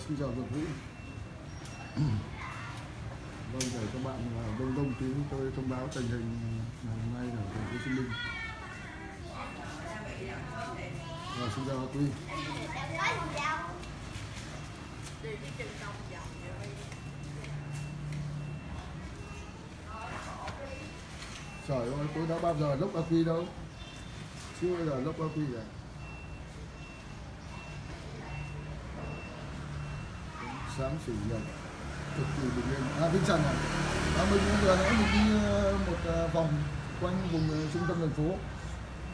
xin chào Việt Vũ. Vâng, để các bạn à, đông đông tí tôi thông báo tình hình ngày hôm nay ở thành phố Hồ Chí Minh. Và xin chào Quy Trời ơi, tôi đã bao giờ lốc ác quy đâu? Chưa bao giờ lốc ác quy cả. Sáng sủi nhiều cực kỳ bình yên à Vinh Trần à, à mình vừa nãy mình đi ờ, một ờ, vòng quanh vùng ờ, trung tâm thành phố.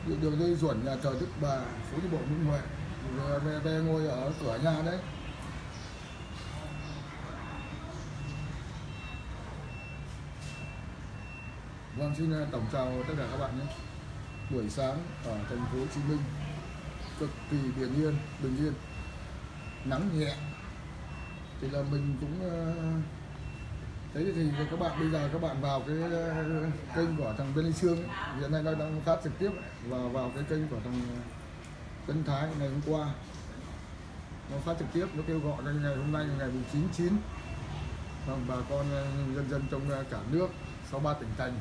Đường đường dây duẩn nhà thờ Đức Bà phố đi bộ Nguyễn Huệ. Về, về, về ngồi ở cửa nhà đấy. Vâng xin tổng chào tất cả các bạn nhé. Buổi sáng ở thành phố Hồ Chí Minh cực kỳ bình yên bình yên nắng nhẹ thì là mình cũng ờ, thấy thì các bạn bây giờ các bạn vào cái ờ, kênh của thằng Bên Linh Sương ấy, hiện nay nó đang phát trực tiếp và vào cái kênh của thằng ờ, Tân Thái ngày hôm qua. Nó phát trực tiếp nó kêu gọi ngày hôm nay là ngày 9 9 bà con dân dân trong cả nước sau ba tỉnh thành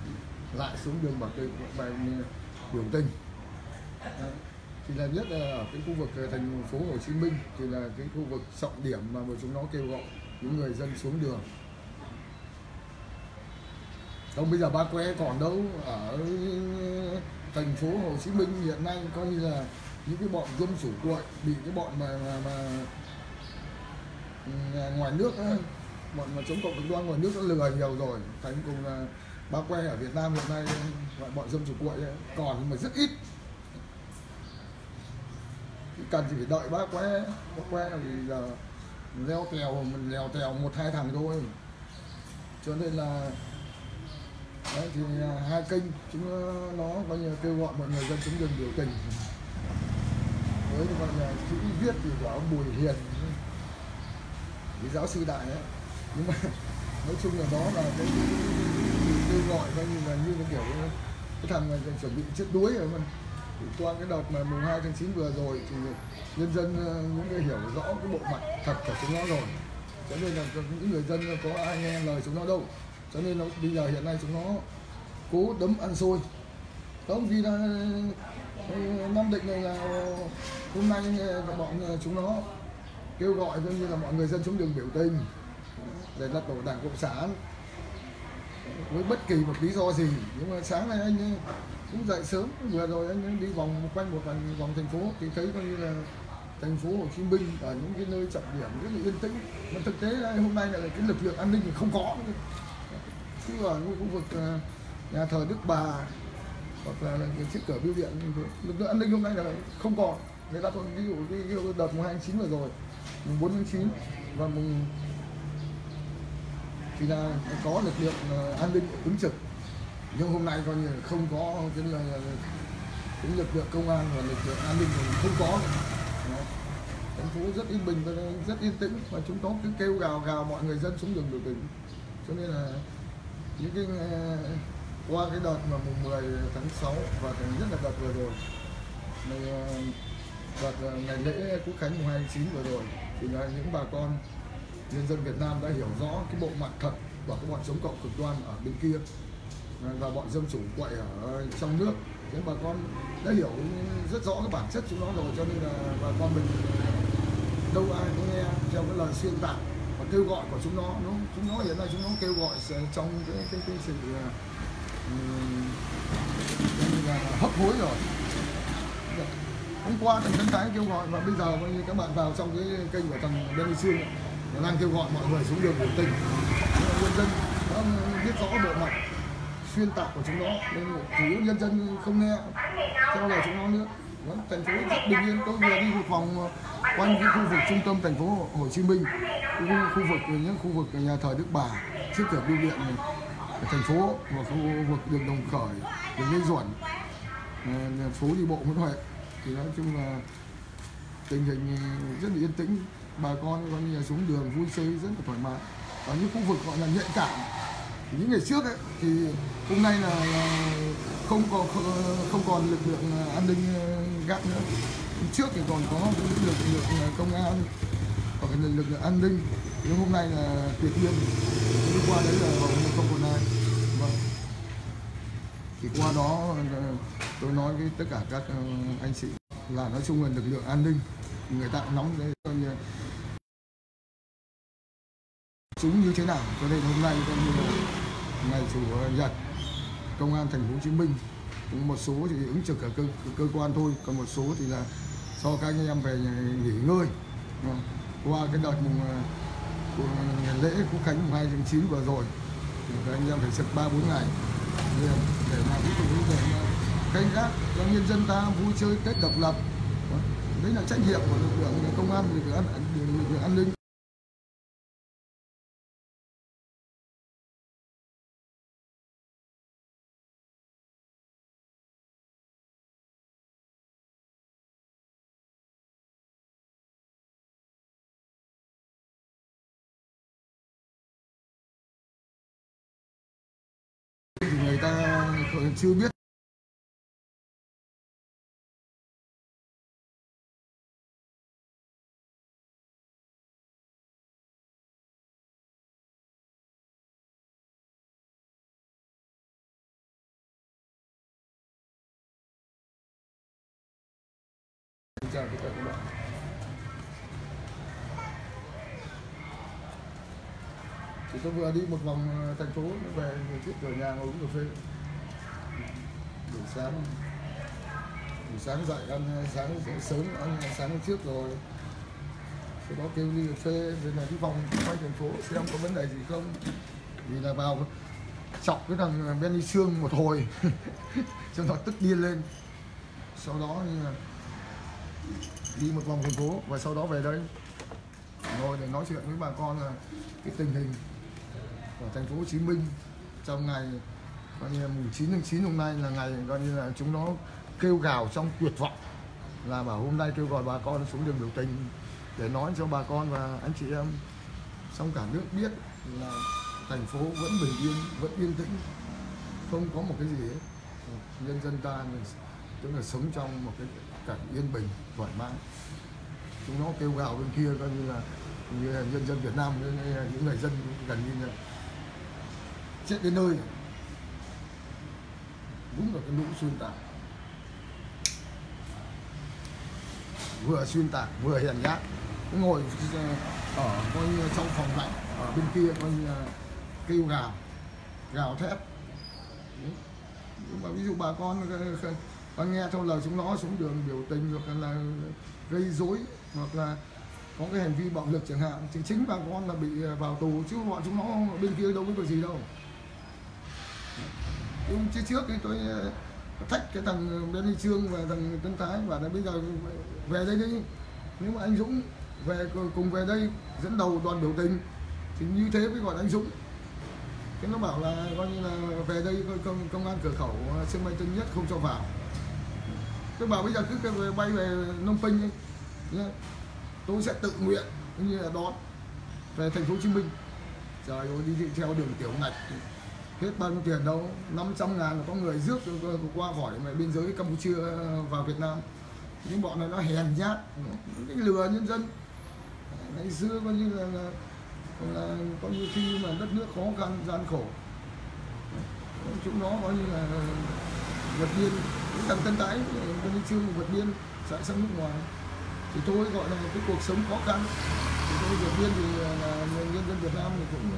lại xuống đường bảo vệ bài ừ, biểu tình. Đấy thì là nhất là ở cái khu vực ờ, thành phố Hồ Chí Minh thì là cái khu vực trọng điểm mà mà chúng nó kêu gọi những người dân xuống đường. Không bây giờ ba que còn đâu ở thành phố Hồ Chí Minh hiện nay coi như là những cái bọn dân chủ cuội bị cái bọn mà mà, mà ừ, ngoài nước ấy, bọn mà chống cộng cực đoan ngoài nước nó lừa nhiều rồi. Thành cùng là ba que ở Việt Nam hiện nay gọi bọn dân chủ cuội ấy, còn nhưng mà rất ít cần gì phải đợi bác que bác que thì giờ leo tèo mình leo tèo một hai thằng thôi. Cho nên là, đấy thì à, hai kênh chúng ờ, nó coi như kêu gọi mọi người dân chúng đừng biểu tình. Với gọi là chữ viết thì của ông Bùi Hiền thì giáo sư đại ấy. Nhưng mà nói chung là đó là cái kêu gọi coi như là như cái kiểu, cái thằng này chuẩn bị chết đuối rồi mà qua cái đợt mà mùng 2 tháng 9 vừa rồi thì nhân dân ờ, những người hiểu rõ cái bộ mặt thật của chúng nó rồi. Cho nên là những người dân có ai nghe lời chúng nó đâu. Cho nên là bây giờ hiện nay chúng nó cố đấm ăn xôi. Không vì là ờ, nam định này là hôm nay ờ, bọn chúng nó kêu gọi như là mọi người dân xuống đường biểu tình, để lật đổ đảng cộng sản với bất kỳ một lý do gì. Nhưng mà sáng nay anh cũng dậy sớm vừa rồi anh đi vòng quanh một vòng, vòng thành phố. Thì thấy coi như là thành phố Hồ Chí Minh ở những cái nơi trọng điểm rất là yên tĩnh. Mà thực tế là hôm nay là cái lực lượng an ninh thì không có. Chứ ở những khu vực à, nhà thờ Đức Bà hoặc là cái chiếc cửa bưu điện lực lượng an ninh hôm nay là không còn. Người ta còn ví dụ cái, cái đợt mùng hai tháng chín vừa rồi mùng bốn tháng chín và mùng thì là có lực lượng ờ, an ninh ứng trực. Nhưng hôm nay coi như không có cái là ờ, cái lực lượng công an và lực lượng an ninh thì không có. Thành phố rất yên bình và rất yên tĩnh và chúng tôi cứ kêu gào gào mọi người dân xuống đường biểu tình. Cho nên là những cái qua cái đợt mà mùng 10 tháng 6 và nhất là đợt vừa rồi này, đợt ngày lễ quốc khánh mùng 2 tháng 9 vừa rồi thì là những bà con nhân dân Việt Nam đã hiểu rõ cái bộ mặt thật của các bọn chống cộng cực đoan ở bên kia. Và bọn dân chủ quậy ở trong nước. Thế bà con đã hiểu rất rõ cái bản chất chúng nó rồi cho nên là bà con mình đâu ai cũng nghe theo cái lời xuyên tạc và kêu gọi của chúng nó nó chúng nó hiện nay chúng nó kêu gọi trong cái cái, cái sự um, là hấp hối rồi. Hôm qua thằng Tân Thái kêu gọi và bây giờ các bạn vào trong cái kênh của thằng Denny Sương nó đang kêu gọi mọi người xuống đường biểu tình. Nhân dân đã biết rõ bộ mặt xuyên tạc của chúng nó nên chủ yếu nhân dân không nghe. Theo lời chúng nó nữa. Đó, thành phố rất bình yên. Tôi vừa đi một vòng ờ, quanh cái khu vực trung tâm thành phố Hồ Chí Minh khu, khu vực những khu vực nhà thờ Đức Bà trước cửa bưu điện này thành phố và khu vực đường Đồng Khởi đường Lê Duẩn. Ờ, phố đi bộ Nguyễn Huệ thì nói chung là tình hình ờ, rất là yên tĩnh bà con coi như là xuống đường vui chơi rất là thoải mái. Ở những khu vực gọi là nhạy cảm. Những ngày trước ấy, thì hôm nay là, không còn không còn lực lượng à, an ninh à, gác nữa. Trước thì còn có lực lượng à, công an hoặc là lực lượng an ninh. Nhưng hôm nay là tuyệt nhiên hôm qua đấy là không còn ai. Vâng. Thì qua đó tôi nói với tất cả các anh chị là nói chung là lực lượng an ninh người ta cũng nóng đấy coi như chúng như thế nào? Cho nên hôm nay coi như là ngày chủ nhật công an thành phố Hồ Chí Minh cũng một số thì ứng trực ở cơ, cơ quan thôi còn một số thì là cho các anh em về nhà nghỉ ngơi. Vâng, qua cái đợt mùng của ngày lễ quốc khánh mùng 2 tháng 9 vừa rồi thì các anh em phải trực ba bốn ngày để, mà ví dụ để mà à, canh gác cho nhân dân ta vui chơi tết độc lập. Vâng, đấy là trách nhiệm của lực lượng công an lực lượng an, lực lượng an ninh. Mình chưa biết. Chào tất cả các bạn thì tôi vừa đi một vòng ờ, thành phố, về tiếp ở nhà ngồi uống cà phê buổi sáng. Buổi sáng dậy ăn sáng sáng sớm ăn sáng trước rồi. Sau đó kêu đi cà phê rồi là đi vòng quanh thành phố xem có vấn đề gì không. Vì là vào chọc cái thằng Benny Sương một hồi, cho nó tức điên lên. Sau đó đi một vòng thành phố và sau đó về đây. Ngồi để nói chuyện với bà con là cái tình hình của thành phố Hồ Chí Minh trong ngày coi như là mùng 9 tháng 9 hôm nay là ngày, coi như là chúng nó kêu gào trong tuyệt vọng. Là bảo hôm nay kêu gọi bà con xuống đường biểu tình để nói cho bà con và anh chị em. Trong cả nước biết là thành phố vẫn bình yên, vẫn yên tĩnh, không có một cái gì hết. Nhân dân ta tức là sống trong một cái cảnh yên bình, thoải mái. Chúng nó kêu gào bên kia, coi như là như là nhân dân Việt Nam, như là những người dân gần như là chết đến nơi đúng là cái lũ xuyên tạc. Vừa xuyên tạc, vừa hiền nhát. Ngồi ở, coi như trong phòng lạnh, ở bên kia coi như kêu gào gào thét. Nhưng mà ví dụ bà con ờ, bà nghe theo lời chúng nó xuống đường biểu tình hoặc là gây rối hoặc là có cái hành vi bạo lực chẳng hạn, thì chính bà con là bị ờ, vào tù chứ bọn chúng nó bên kia đâu có việc gì đâu hôm trước trước thì tôi ờ, thách cái thằng Benny Trương và thằng Tân Thái và là bây giờ về đây đi. Nếu mà anh Dũng về cùng về đây dẫn đầu đoàn biểu tình thì như thế mới gọi anh Dũng. Cái nó bảo là coi như là về đây công, công an cửa khẩu ờ, sân bay Tân Nhất không cho vào. Tôi bảo bây giờ cứ bay về Nông Penh nhé tôi sẽ tự nguyện như là đón về thành phố Hồ Chí Minh. Trời ơi đi theo đường tiểu ngạch hết bao nhiêu tiền đâu 500 ngàn là có người rước qua khỏi mày biên giới Campuchia ờ, vào Việt Nam. Những bọn này nó hèn nhát nó lừa nhân dân. Ngày xưa coi như là, là, là có như khi mà đất nước khó khăn gian khổ. Chúng nó coi như là vượt biên những thằng tân tái bên ờ, chưa vượt biên chạy sang nước ngoài. Thì tôi gọi là cái cuộc sống khó khăn. Thì tôi vượt biên thì ờ, là nhân dân Việt Nam thì cũng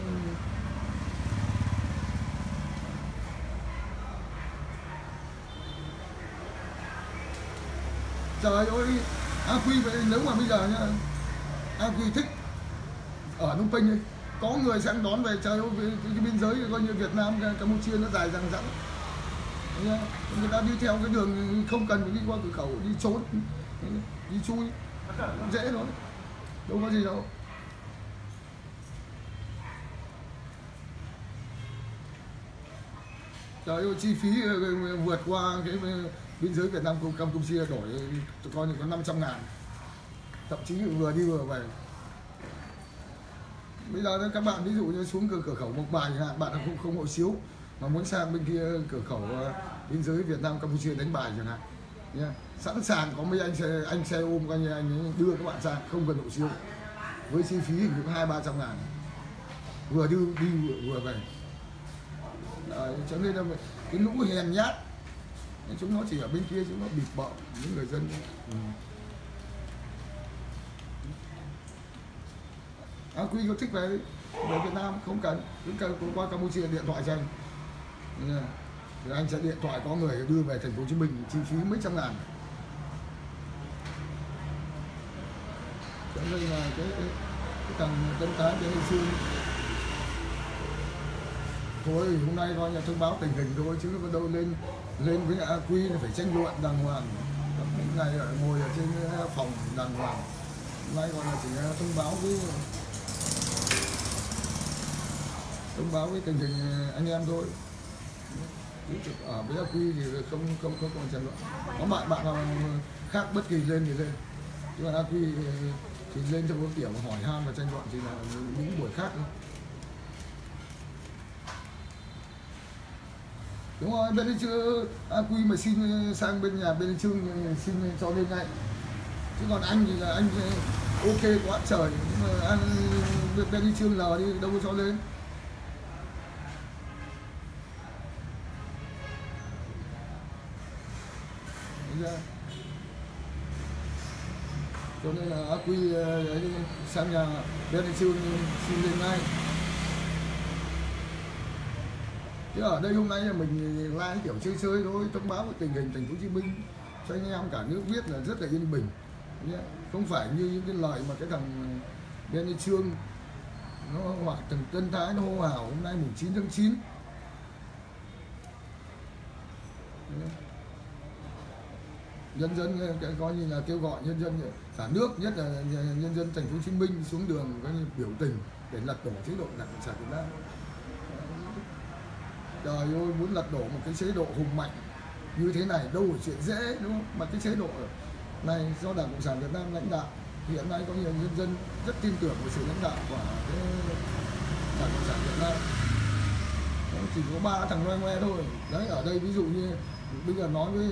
trời ơi A Quy vậy nếu mà bây giờ nhá A Quy thích ở Nông Penh ấy, có người sang đón về trời ơi cái, cái biên giới coi như Việt Nam Campuchia nó dài dằng dẵng người ta đi theo cái đường không cần phải đi qua cửa khẩu đi trốn đi chui dễ thôi đâu có gì đâu. Trời ơi chi phí ờ, ờ, vượt qua cái ờ, biên giới Việt Nam Campuchia đổi coi như có 500 ngàn. Thậm chí vừa đi vừa về. Bây giờ các bạn ví dụ như xuống cửa, cửa khẩu một bài hạn bạn không không hộ chiếu mà muốn sang bên kia cửa khẩu ờ, biên giới Việt Nam Campuchia đánh bài chẳng hạn. Nha. Sẵn sàng có mấy anh xe anh xe ôm coi như anh ấy đưa các bạn sang không cần hộ chiếu với chi phí cũng hai ba trăm ngàn. Vừa đi đi vừa, vừa về. Đấy, cho nên là cái lũ hèn nhát chúng nó chỉ ở bên kia chúng nó bịp bợ những người dân. Ừ. à, quy có thích về về Việt Nam không cần. Cứ cần qua Campuchia điện thoại cho anh thì anh sẽ điện thoại có người đưa về thành phố Hồ Chí Minh chi phí mấy trăm ngàn. Cho nên là cái, cái, cái thằng Tân Thái cái xương thôi hôm nay coi là thông báo tình hình thôi chứ có đâu lên lên với A Quy là phải tranh luận đàng hoàng. Những ngày ở ngồi ở trên ờ, phòng đàng hoàng. Nay còn là chỉ ờ, thông báo với, thông báo với tình hình ờ, anh em thôi. Ở với A Quy thì không không không còn tranh luận. Có bạn bạn nào khác bất kỳ lên thì lên. Chứ còn A Quy thì lên cho có kiểu hỏi han và tranh luận thì là những buổi khác thôi. Đúng rồi bên đây chưa a quy mà xin ờ, sang bên nhà bên trương ờ, xin ờ, cho lên ngay. Chứ còn anh thì là anh ok quá trời. Nhưng mà anh bên đi trương lờ đi, đâu có cho lên. Cho nên là a quy sang nhà bên đi trương xin lên ngay chứ ở đây hôm nay là mình like kiểu chơi chơi thôi, thông báo về tình hình thành phố Hồ Chí Minh, cho anh em cả nước biết là rất là yên bình. Không phải như những cái lời mà cái thằng bên Trương nó hoặc thằng Tân Thái, nó hô hào hôm nay mùng 9 tháng 9 nhân dân coi như là kêu gọi nhân dân, cả nước, nhất là nhân dân thành phố Hồ Chí Minh xuống đường, coi như biểu tình để lật đổ chế độ đảng cộng sản Việt Nam trời ơi, muốn lật đổ một cái chế độ hùng mạnh như thế này, đâu phải chuyện dễ, đúng không? Mà cái chế độ này do đảng cộng sản việt nam lãnh đạo, hiện nay có nhiều nhân dân rất tin tưởng vào sự lãnh đạo của cái đảng cộng sản việt nam. Chỉ có ba thằng loe ngoe thôi. Đấy, ở đây ví dụ như bây giờ nói với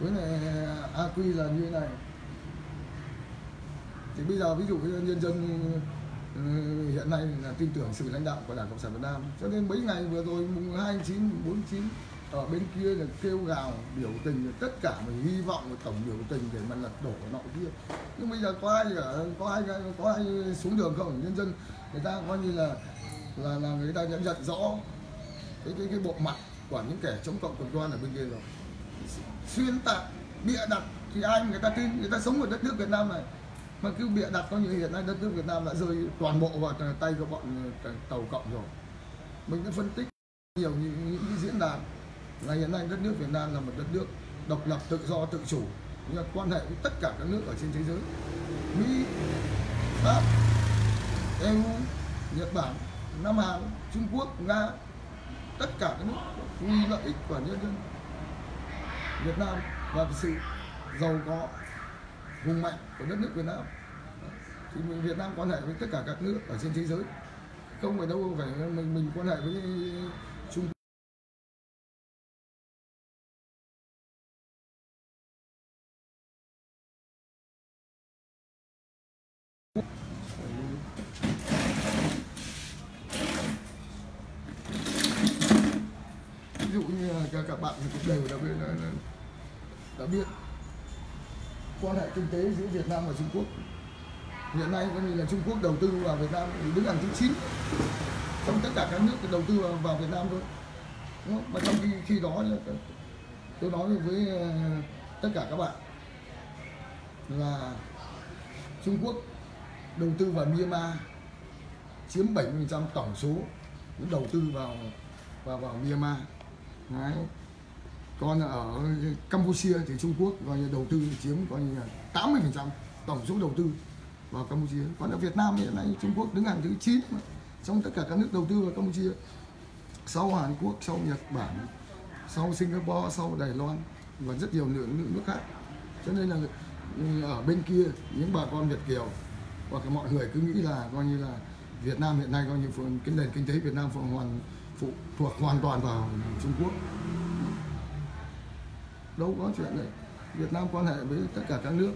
với này aq là như thế này. Thì bây giờ ví dụ nhân dân hiện nay là tin tưởng sự lãnh đạo của Đảng Cộng sản Việt Nam. Cho nên mấy ngày vừa rồi mùng 29, 49 ở bên kia là kêu gào biểu tình tất cả mình hy vọng một tổng biểu tình để mà lật đổ nọ kia. Nhưng bây giờ có ai cả có ai có ai xuống đường không? Nhân dân người ta coi như là là là người ta nhận nhận rõ cái cái cái bộ mặt của những kẻ chống cộng cực đoan ở bên kia rồi. Xuyên tạc bịa đặt thì ai người ta tin? Người ta sống ở đất nước Việt Nam này mà cứ bịa đặt có như hiện nay đất nước Việt Nam đã rơi toàn bộ vào tay của bọn tàu cộng rồi. Mình đã phân tích nhiều những, những cái diễn đàn là hiện nay đất nước Việt Nam là một đất nước độc lập tự do tự chủ. Nhưng mà quan hệ với tất cả các nước ở trên thế giới Mỹ Pháp EU Nhật Bản Nam Hàn Trung Quốc Nga tất cả các nước vì lợi ích của nhân dân Việt Nam và sự giàu có hùng mạnh của đất nước Việt Nam. Thì Việt Nam quan hệ với tất cả các nước ở trên thế giới. Không phải đâu phải mình mình quan hệ với Trung ví dụ như là các bạn cũng đều đã biết, đã biết quan hệ kinh tế giữa Việt Nam và Trung Quốc. Hiện nay có như là Trung Quốc đầu tư vào Việt Nam, đứng hàng thứ 9 trong tất cả các nước đầu tư vào Việt Nam thôi. Đúng mà trong khi khi đó tôi nói với ờ, tất cả các bạn là Trung Quốc đầu tư vào Myanmar, chiếm 70% tổng số, đầu tư vào vào vào Myanmar. Đấy còn ở Campuchia thì Trung Quốc coi như đầu tư chiếm coi như là 80 phần trăm tổng số đầu tư vào Campuchia. Còn ở Việt Nam hiện nay Trung Quốc đứng hàng thứ 9 trong tất cả các nước đầu tư vào Campuchia. Sau Hàn Quốc, sau Nhật Bản, sau Singapore, sau Đài Loan và rất nhiều nước nước khác. Cho nên là ừ, ở bên kia những bà con Việt kiều hoặc mọi người cứ nghĩ là coi như là Việt Nam hiện nay coi như cái nền kinh tế Việt Nam hoàn phụ, thuộc hoàn toàn vào Trung Quốc đâu có chuyện này. Việt Nam quan hệ với tất cả các nước.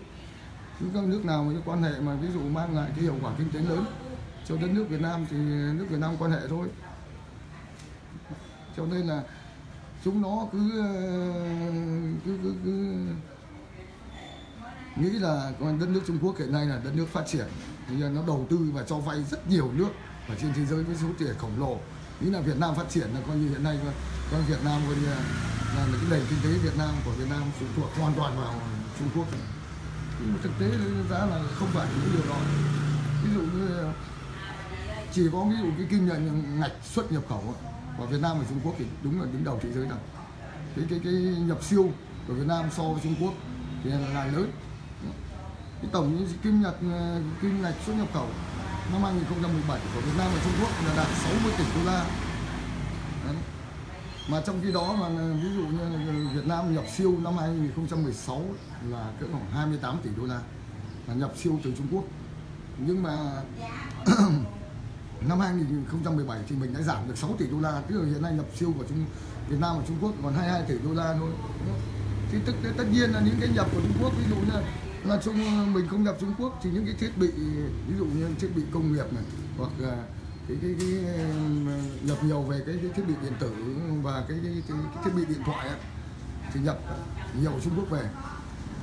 Những các nước nào mà cái quan hệ mà ví dụ mang lại cái hiệu quả kinh tế lớn cho đất nước Việt Nam thì nước Việt Nam quan hệ thôi. Cho nên là chúng nó cứ cứ cứ, cứ nghĩ là đất nước Trung Quốc hiện nay là đất nước phát triển. Thì nó đầu tư và cho vay rất nhiều nước ở trên thế giới với số tiền khổng lồ nghĩ là Việt Nam phát triển là coi như hiện nay coi Việt Nam coi như là, là cái nền kinh tế Việt Nam của Việt Nam phụ thuộc hoàn toàn vào Trung Quốc. Nhưng mà thực tế giá là không phải những điều đó. Ví dụ như chỉ có ví dụ cái kim nhận ngạch xuất nhập khẩu của Việt Nam và Trung Quốc thì đúng là đứng đầu thế giới nào. Cái cái cái nhập siêu của Việt Nam so với Trung Quốc thì là lớn. Cái tổng kim ngạch ờ, kim ngạch xuất nhập khẩu năm 2017 của Việt Nam và Trung Quốc là đạt 60 tỷ đô la. Đấy. mà trong khi đó mà ví dụ như Việt Nam nhập siêu năm 2016 là cỡ khoảng 28 tỷ đô la là nhập siêu từ Trung Quốc. Nhưng mà năm 2017 thì mình đã giảm được 6 tỷ đô la tức là hiện nay nhập siêu của Trung Việt Nam và Trung Quốc còn 22 tỷ đô la thôi. Thì tức, tất nhiên là những cái nhập của Trung Quốc ví dụ như là Trung ờ, mình không nhập Trung Quốc thì những cái thiết bị ví dụ như thiết bị công nghiệp này hoặc là cái cái, cái, ờ, nhập nhiều về cái, cái thiết bị điện tử và cái, cái, cái, cái thiết bị điện thoại ấy, thì nhập nhiều ở Trung Quốc về.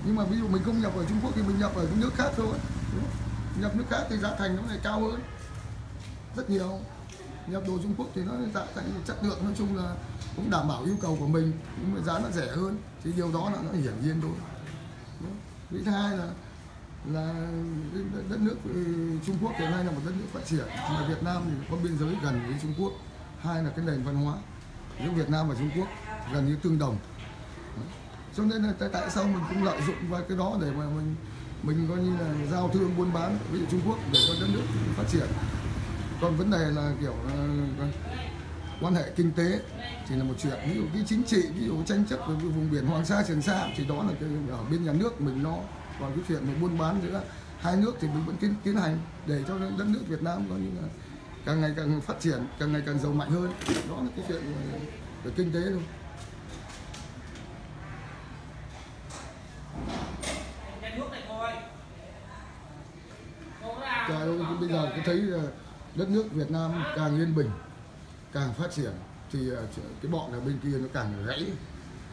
Nhưng mà ví dụ mình không nhập ở Trung Quốc thì mình nhập ở những nước khác thôi. Nhập nước khác thì giá thành nó lại cao hơn rất nhiều. Nhập đồ Trung Quốc thì nó giá thành chất lượng nói chung là cũng đảm bảo yêu cầu của mình nhưng mà giá nó rẻ hơn thì điều đó là nó hiển nhiên thôi cái thứ hai là là đất nước ừ, Trung Quốc hiện nay là một đất nước phát triển. Mà Việt Nam thì có biên giới gần với Trung Quốc. Hai là cái nền văn hóa giữa Việt Nam và Trung Quốc gần như tương đồng. Cho nên là tại sao mình cũng lợi dụng vào cái đó để mà mình mình coi như là giao thương, buôn bán với Trung Quốc để cho đất nước phát triển. Còn vấn đề là kiểu quan hệ kinh tế thì là một chuyện. Ví dụ cái chính trị ví dụ tranh chấp về vùng biển Hoàng Sa Trường Sa thì đó là cái ở bên nhà nước mình nó còn cái chuyện mà buôn bán giữa hai nước thì mình vẫn tiến, tiến hành để cho đất nước Việt Nam có như là càng ngày càng phát triển càng ngày càng giàu mạnh hơn. Đó là cái chuyện về kinh tế thôi. Trời ơi, bây giờ cứ thấy ờ, đất nước Việt Nam càng yên bình càng phát triển ờ, thì cái bọn ở bên kia nó càng gãy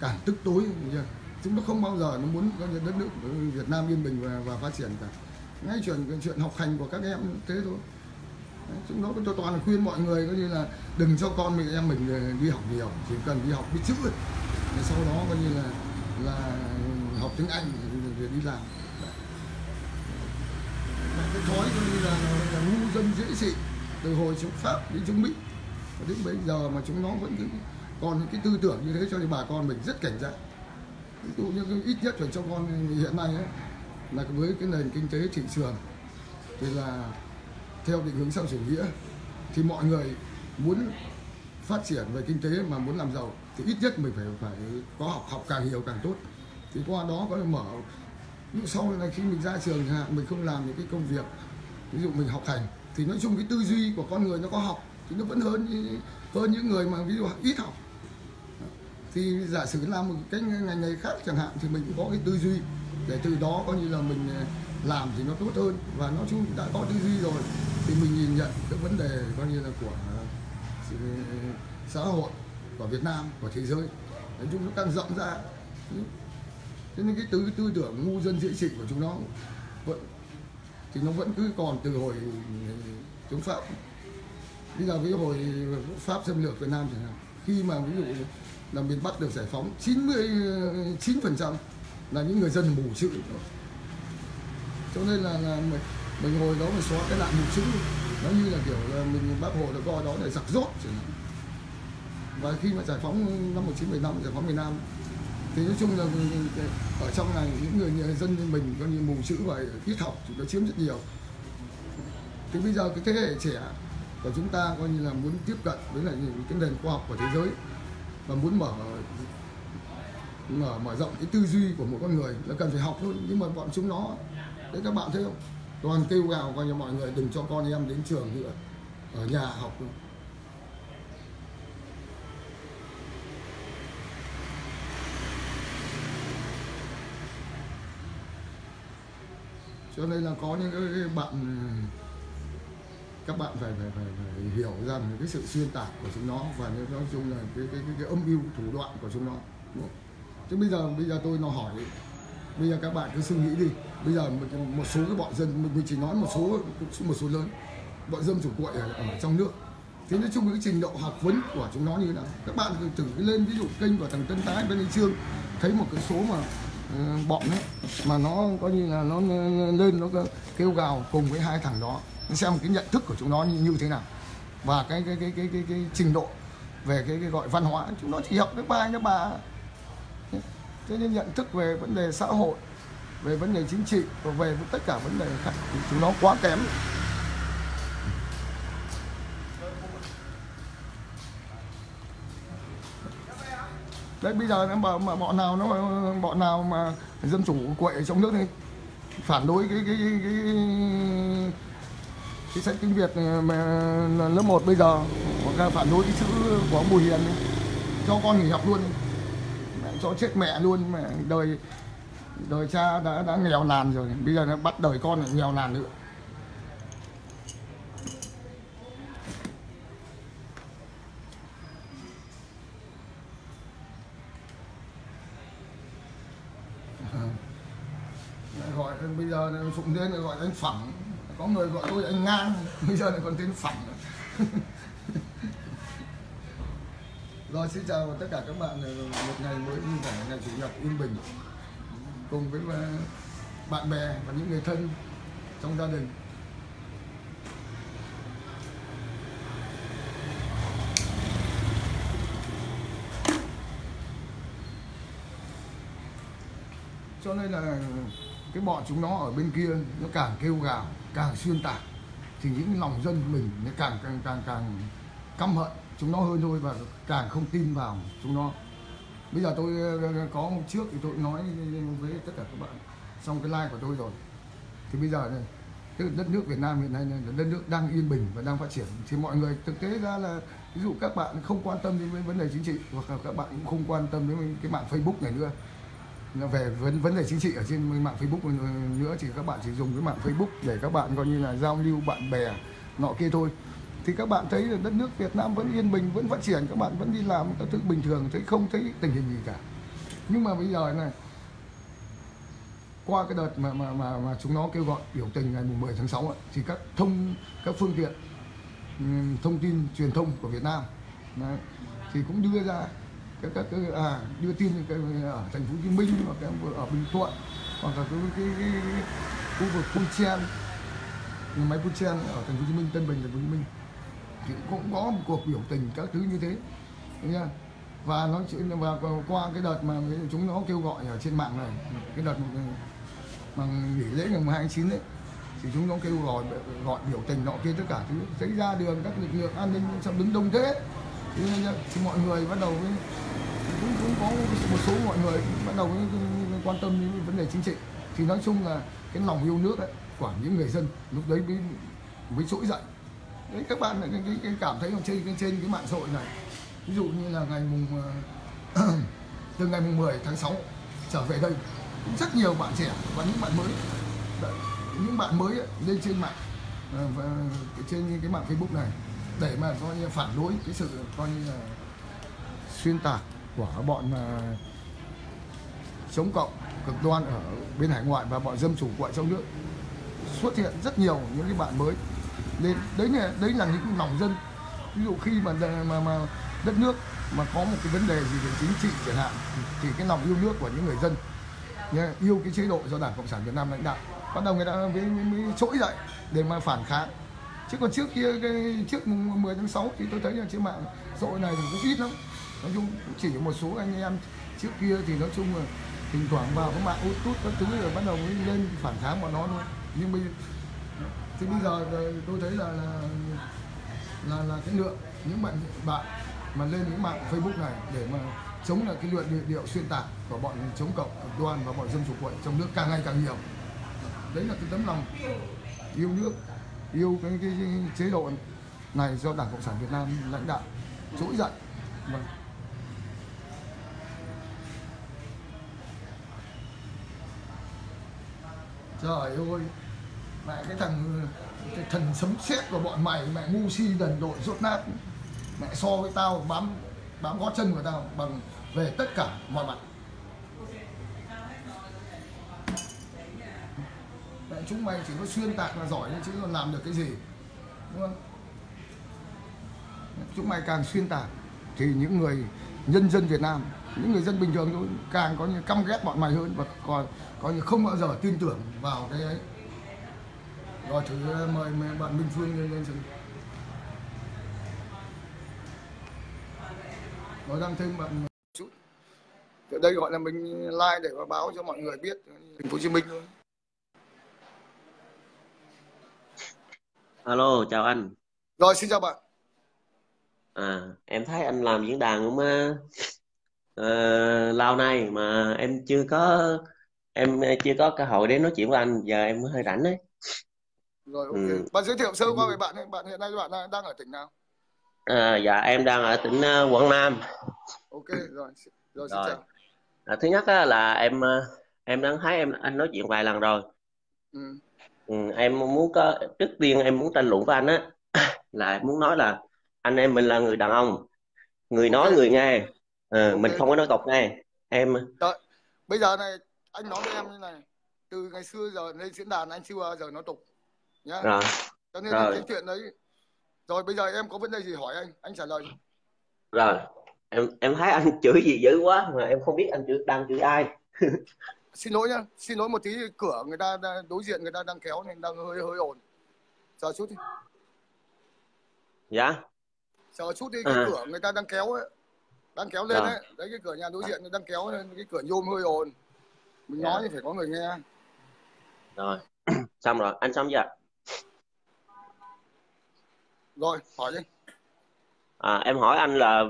càng tức tối chúng nó không bao giờ nó muốn đất nước Việt Nam yên bình và, và phát triển cả. Ngay chuyện chuyện học hành của các em thế thôi. Chúng nó tôi toàn là khuyên mọi người coi như là đừng cho con mình em mình ờ, đi học nhiều chỉ cần đi học biết chữ. Sau đó coi như là là học tiếng Anh để đi làm. Cái thói coi như là, là, là ngu dân dễ xị từ hồi chống Pháp đến chống Mỹ và đến bây giờ mà chúng nó vẫn cứ còn những cái tư tưởng như thế cho nên bà con mình rất cảnh giác. Ví dụ như ít nhất phải cho con hiện nay ấy, là với cái nền kinh tế thị trường thì là theo định hướng xã chủ nghĩa thì mọi người muốn phát triển về kinh tế mà muốn làm giàu thì ít nhất mình phải phải có học học càng nhiều càng tốt. Thì qua đó có thể mở nhưng sau này khi mình ra trường hạn mình không làm những cái công việc ví dụ mình học hành thì nói chung cái tư duy của con người nó có học thì nó vẫn hơn hơn những người mà ví dụ ít học. Thì giả sử làm một cái ngành nghề khác chẳng hạn thì mình cũng có cái tư duy để từ đó coi như là mình à, làm thì nó tốt hơn và nói chung đã có tư duy rồi. Thì mình nhìn nhận cái vấn đề coi như là của à, xã hội của Việt Nam, của thế giới. Nói chung nó càng rộng ra. Cho nên cái tư tư tưởng ngu dân dễ trị của chúng nó vẫn, thì nó vẫn cứ còn từ hồi à, chống phạm bây giờ cái hồi pháp xâm lược Việt Nam chẳng hạn khi mà ví dụ là miền Bắc được giải phóng 99 phần trăm là những người dân mù chữ. Cho nên là, là mình, mình hồi đó mình xóa cái nạn mù chữ. Nó như là kiểu là mình bác hồ được coi đó là giặc rốt chẳng hạn. Và khi mà giải phóng năm 1975 giải phóng miền Nam thì nói chung là ở trong này những người dân như mình coi như mù chữ và ít học thì nó chiếm rất nhiều. Thì bây giờ cái thế hệ trẻ và chúng ta coi như là muốn tiếp cận với lại những cái nền khoa học của thế giới và muốn mở mở mở rộng cái tư duy của một con người là cần phải học thôi nhưng mà bọn chúng nó, đấy các bạn thấy không? Toàn kêu gào coi như mọi người đừng cho con em đến trường nữa, ở nhà học thôi cho nên là có những cái bạn các bạn phải phải phải, phải hiểu rằng cái sự xuyên tạc của chúng nó và nói chung là cái cái cái, cái âm mưu thủ đoạn của chúng nó chứ bây giờ bây giờ tôi nó hỏi bây giờ các bạn cứ suy nghĩ đi. Bây giờ một một số cái bọn dân mình chỉ nói một số một số lớn bọn dân chủ quậy ở, ở trong nước. Thế nói chung cái trình độ học vấn của chúng nó như thế nào? Các bạn thử lên ví dụ kênh của thằng Tân Tái bên Đình Trương thấy một cái số mà ờ, bọn ấy mà nó coi như là nó lên nó kêu gào cùng với hai thằng đó xem cái nhận thức của chúng nó như, như thế nào. Và cái cái cái cái cái, cái trình độ về cái, cái gọi văn hóa chúng nó chỉ học lớp ba lớp ba thế nên nhận thức về vấn đề xã hội về vấn đề chính trị và về tất cả vấn đề khác thì chúng nó quá kém. Đấy bây giờ nó mà bọn nào nó bọn nào mà dân chủ quậy trong nước thì phản đối cái cái cái, cái, cái sách tiếng Việt ờ, mà lớp 1 bây giờ hoặc là phản đối cái chữ của Bùi Hiền ấy. cho con nghỉ học luôn mẹ cho chết mẹ luôn mà đời đời cha đã đã nghèo nàn rồi, bây giờ nó bắt đời con lại nghèo nàn nữa gọi, bây giờ phụng lên gọi anh phẳng có người gọi tôi anh ngang bây giờ lại còn tên phẳng. Rồi, xin chào tất cả các bạn ờ, một ngày mới vui vẻ ngày chủ nhật yên bình cùng với ờ, bạn bè và những người thân trong gia đình. Cho nên là cái bọn chúng nó ở bên kia, nó càng kêu gào càng xuyên tạc thì những lòng dân mình nó càng càng càng càng căm hận chúng nó hơn thôi và càng không tin vào chúng nó. Bây giờ tôi ờ, có hôm trước thì tôi nói với tất cả các bạn xong cái like của tôi rồi. Thì bây giờ này, tức đất nước Việt Nam hiện nay là đất nước đang yên bình và đang phát triển. Thì mọi người thực tế ra là, ví dụ các bạn không quan tâm đến vấn đề chính trị hoặc là các bạn cũng không quan tâm đến cái mạng Facebook này nữa về vấn vấn đề chính trị ở trên mạng Facebook nữa thì các bạn chỉ dùng cái mạng Facebook để các bạn coi như là giao lưu bạn bè nọ kia thôi. Thì các bạn thấy là đất nước Việt Nam vẫn yên bình vẫn phát triển các bạn vẫn đi làm các thứ bình thường thấy không thấy tình hình gì cả. Nhưng mà bây giờ này qua cái đợt mà mà mà, mà chúng nó kêu gọi biểu tình ngày 10 tháng 6 ấy, thì các thông các phương tiện ừ, thông tin truyền thông của Việt Nam đấy, thì cũng đưa ra các các cái, à, đưa tin cái, ở thành phố Hồ Chí Minh hoặc cái, ở Bình Thuận hoặc là cái, cái, cái, cái khu vực phú Chen nhà máy phú Chen ở thành phố Hồ Chí Minh Tân Bình thành phố Hồ Chí Minh. Thì cũng có một cuộc biểu tình các thứ như thế. Nha. Và nó và qua cái đợt mà chúng nó kêu gọi ở trên mạng này cái đợt mà nghỉ lễ ngày 2 tháng 9 đấy thì chúng nó kêu gọi gọi biểu tình nọ kia tất cả thứ thấy ra đường các lực lượng an ninh sao đứng đông thế thì, thì mọi người bắt đầu với, cũng, cũng có một số mọi người bắt đầu với, với quan tâm đến vấn đề chính trị. Thì nói chung là cái lòng yêu nước ấy, của những người dân lúc đấy mới mới trỗi dậy. Đấy các bạn cái, cái, cái cảm thấy trên trên trên cái mạng xã hội này. Ví dụ như là ngày mùng ờ, từ ngày mùng 10 tháng 6 trở về đây cũng rất nhiều bạn trẻ và những bạn mới. Những bạn mới ấy, lên trên mạng ờ, và trên cái mạng Facebook này để mà coi như phản đối cái sự coi như là xuyên tạc của bọn mà chống cộng cực đoan ở bên hải ngoại và bọn dân chủ quậy trong nước. Xuất hiện rất nhiều những cái bạn mới nên đấy là đấy là những lòng dân. Ví dụ khi mà mà, mà đất nước mà có một cái vấn đề gì về chính trị chẳng hạn thì cái lòng yêu nước của những người dân yêu cái chế độ do đảng cộng sản việt nam lãnh đạo bắt đầu người ta mới, mới, mới trỗi dậy để mà phản kháng chứ còn trước kia cái trước 10 tháng 6 thì tôi thấy là trên mạng xã hội này thì cũng ít lắm. Nói chung chỉ một số anh em trước kia thì nói chung là thỉnh thoảng vào cái mạng út tút các thứ rồi bắt đầu mới lên phản kháng bọn nó thôi. Nhưng bây thì bây giờ tôi thấy là là là, là cái lượng những bạn bạn mà lên những mạng Facebook này để mà chống lại cái luận điệu, điệu xuyên tạc của bọn chống cộng cực đoan và bọn dân chủ quậy trong nước càng ngày càng nhiều. Đấy là cái tấm lòng yêu nước yêu cái, cái, cái chế độ này do đảng cộng sản việt nam lãnh đạo trỗi dậy. Vâng. Trời ơi mẹ cái thằng cái thần sấm sét của bọn mày mẹ ngu si đần đội rốt nát. Mẹ so với tao bám bám gót chân của tao bằng về tất cả mọi mặt. Chúng mày chỉ có xuyên tạc là giỏi chứ còn làm được cái gì đúng không? Chúng mày càng xuyên tạc thì những người nhân dân Việt Nam những người dân bình thường thôi càng có như căm ghét bọn mày hơn và còn có như không bao giờ tin tưởng vào cái ấy. Rồi thử ờ, mời, mời bạn Minh Phương lên lên nói đăng thêm bạn chút. Ở đây gọi là mình like để báo cho mọi người biết thành phố Hồ Chí Minh thôi. Alo chào anh. Rồi xin chào bạn. À em thấy anh làm diễn đàn cũng uh, lâu nay mà em chưa có em chưa có cơ hội để nói chuyện với anh. Giờ em hơi rảnh đấy. Rồi ok. Ừ. bạn giới thiệu sơ qua về bạn ấy. bạn hiện nay bạn đang ở tỉnh nào? À, dạ em đang ở tỉnh uh, Quảng Nam. Ok rồi rồi xin rồi. chào. À, thứ nhất á, là em em đang thấy em anh nói chuyện vài lần rồi. Ừ. Ừ, em muốn có trước tiên em muốn tranh luận với anh á là em muốn nói là anh em mình là người đàn ông người okay. nói người nghe okay. mình không có nói cọc nghe em Đợi. bây giờ này anh nói với em như này từ ngày xưa giờ lên diễn đàn anh chưa bao giờ nói tục nhá rồi. cho nên rồi. cái chuyện đấy rồi bây giờ em có vấn đề gì hỏi anh anh trả lời rồi em em thấy anh chửi gì dữ quá mà em không biết anh chửi đang chửi ai xin lỗi nhá xin lỗi một tí cửa người ta đối diện người ta đang kéo nên đang hơi hơi ồn. Chờ chút đi. Dạ. Chờ chút đi cái à. cửa người ta đang kéo ấy đang kéo lên rồi. đấy đấy cái cửa nhà đối diện đang kéo lên cái cửa nhôm hơi ồn. Mình dạ. nói thì phải có người nghe. Rồi. Xong rồi anh xong chưa rồi hỏi đi. À, em hỏi anh là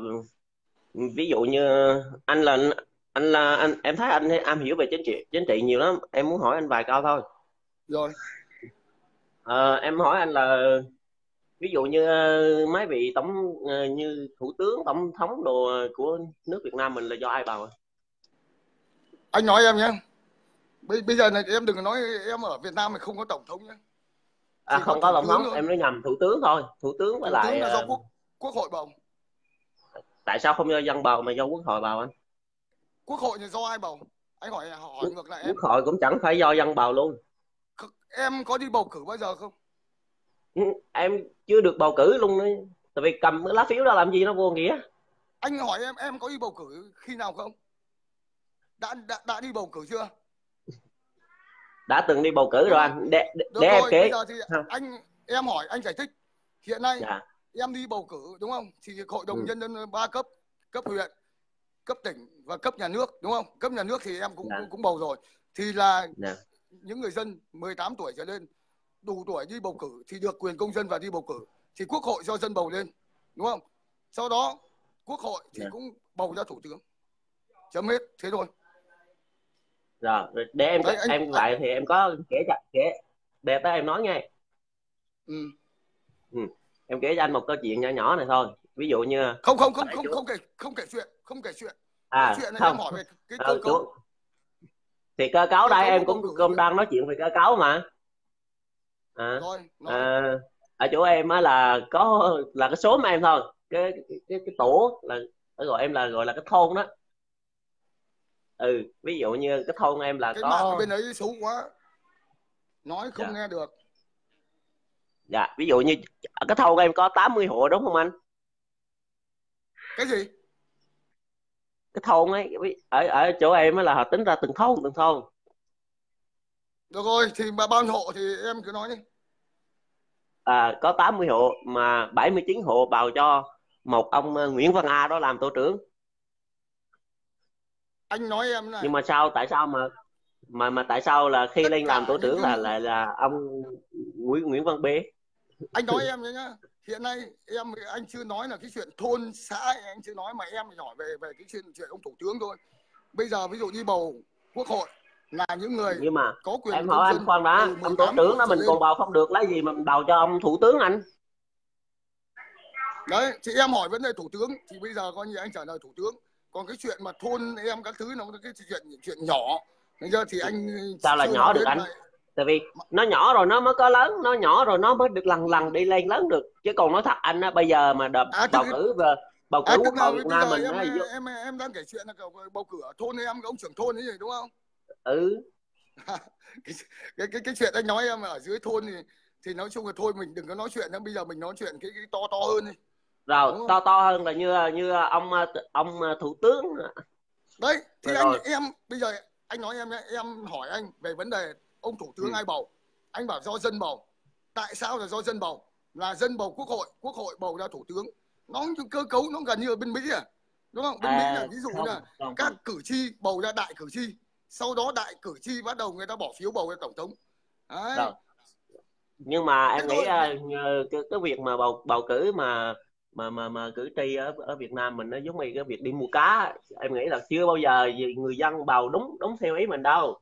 ví dụ như anh là anh là anh em thấy anh am hiểu về chính trị chính trị nhiều lắm. Em muốn hỏi anh vài câu thôi. Rồi. À, em hỏi anh là ví dụ như uh, mấy vị tổng uh, như thủ tướng tổng thống đồ của nước Việt Nam mình là do ai bầu anh? Nói em nhé. Bây, bây giờ này em đừng nói em ở Việt Nam mà không có tổng thống nhé. À không có, tổng thống em nói nhầm thủ tướng thôi. Thủ tướng với thủ lại tướng là do quốc quốc hội bầu. Tại sao không do dân bầu mà do quốc hội bầu anh quốc hội thì do ai bầu? Anh hỏi hỏi ngược lại em. Quốc hội cũng chẳng phải do dân bầu luôn. Em có đi bầu cử bao giờ không? Ừ, em chưa được bầu cử luôn nữa tại vì cầm cái lá phiếu đó làm gì nó vô nghĩa. Anh hỏi em em có đi bầu cử khi nào không? Đã đã, đã đi bầu cử chưa? Đã từng đi bầu cử rồi anh. Để, để, để em kể thì anh em hỏi anh giải thích. Hiện nay dạ. em đi bầu cử đúng không? Thì hội đồng ừ. nhân dân ba cấp cấp huyện cấp tỉnh và cấp nhà nước đúng không cấp nhà nước thì em cũng dạ. cũng, bầu rồi thì là dạ. những người dân 18 tuổi trở lên đủ tuổi đi bầu cử thì được quyền công dân và đi bầu cử thì quốc hội do dân bầu lên đúng không sau đó quốc hội thì dạ. cũng bầu ra thủ tướng chấm hết thế thôi rồi để em Đấy, anh, em lại thì em có kể cho kể để tới em nói nghe ừ. ừ. em kể cho anh một câu chuyện nhỏ nhỏ này thôi ví dụ như không không không không không kể không kể chuyện không kể chuyện. À chuyện không. em hỏi về cái cơ ừ, cấu thì cơ cấu đây em cũng cũng đang nói chuyện về cơ cấu mà. À, rồi, à, ở chỗ em á là có là cái số mà em thôi. Cái cái cái, tổ là gọi em là gọi là cái thôn đó ừ ví dụ như cái thôn em là cái có bên ấy xấu quá. Nói không dạ. nghe được. Dạ ví dụ như cái thôn em có 80 hộ đúng không anh? Cái gì cái thôn ấy ở ở chỗ em là họ tính ra từng thôn từng thôn. Được rồi thì mà bao nhiêu hộ thì em cứ nói đi. À, có 80 hộ mà 79 hộ bào cho một ông ờ, Nguyễn Văn A đó làm tổ trưởng. Anh nói em này. Nhưng mà sao tại sao mà mà mà tại sao là khi Tất lên làm tổ trưởng là lại là ông Nguyễn Nguyễn Văn B? Anh nói em nhá hiện nay em anh chưa nói là cái chuyện thôn xã anh chưa nói mà em hỏi về về cái chuyện chuyện ông thủ tướng thôi. Bây giờ ví dụ đi bầu quốc hội là những người nhưng mà có quyền em hỏi anh khoan đã ông tổ trưởng đó mình còn bầu không được lấy gì mà mình bầu cho ông thủ tướng anh? Đấy thì em hỏi vấn đề thủ tướng thì bây giờ coi như anh trả lời thủ tướng. Còn cái chuyện mà thôn em các thứ nó cái chuyện chuyện nhỏ. Bây giờ thì anh sao là nhỏ được anh? lại... tại vì nó nhỏ rồi nó mới có lớn nó nhỏ rồi nó mới được lần lần đi lên lớn được. Chứ còn nói thật anh á bây giờ mà đợt à, bầu cử về bầu cử à, quốc hội Việt Nam mình em, em, em, em đang kể chuyện là bầu cử ở thôn em ông trưởng thôn ấy gì đúng không? Ừ. Cái, cái cái cái chuyện anh nói em ở dưới thôn thì thì nói chung là thôi mình đừng có nói chuyện nữa bây giờ mình nói chuyện cái, cái to to hơn đi. Rồi to to hơn là như như ông ông thủ tướng. Đấy thì rồi. anh em bây giờ anh nói em em hỏi anh về vấn đề ông thủ tướng ừ. ai bầu? Anh bảo do dân bầu. Tại sao là do dân bầu? Là dân bầu quốc hội quốc hội bầu ra thủ tướng. Nó cơ cấu nó gần như ở bên mỹ à. Đúng không? Bên à, mỹ là ví dụ không, là không, các không. cử tri bầu ra đại cử tri. Sau đó đại cử tri bắt đầu người ta bỏ phiếu bầu ra tổng thống. Đấy. nhưng mà em nghĩ uh, cái, cái việc mà bầu bầu cử mà mà mà mà cử tri ở ở Việt Nam mình nó giống như cái việc đi mua cá em nghĩ là chưa bao giờ người dân bầu đúng đúng theo ý mình đâu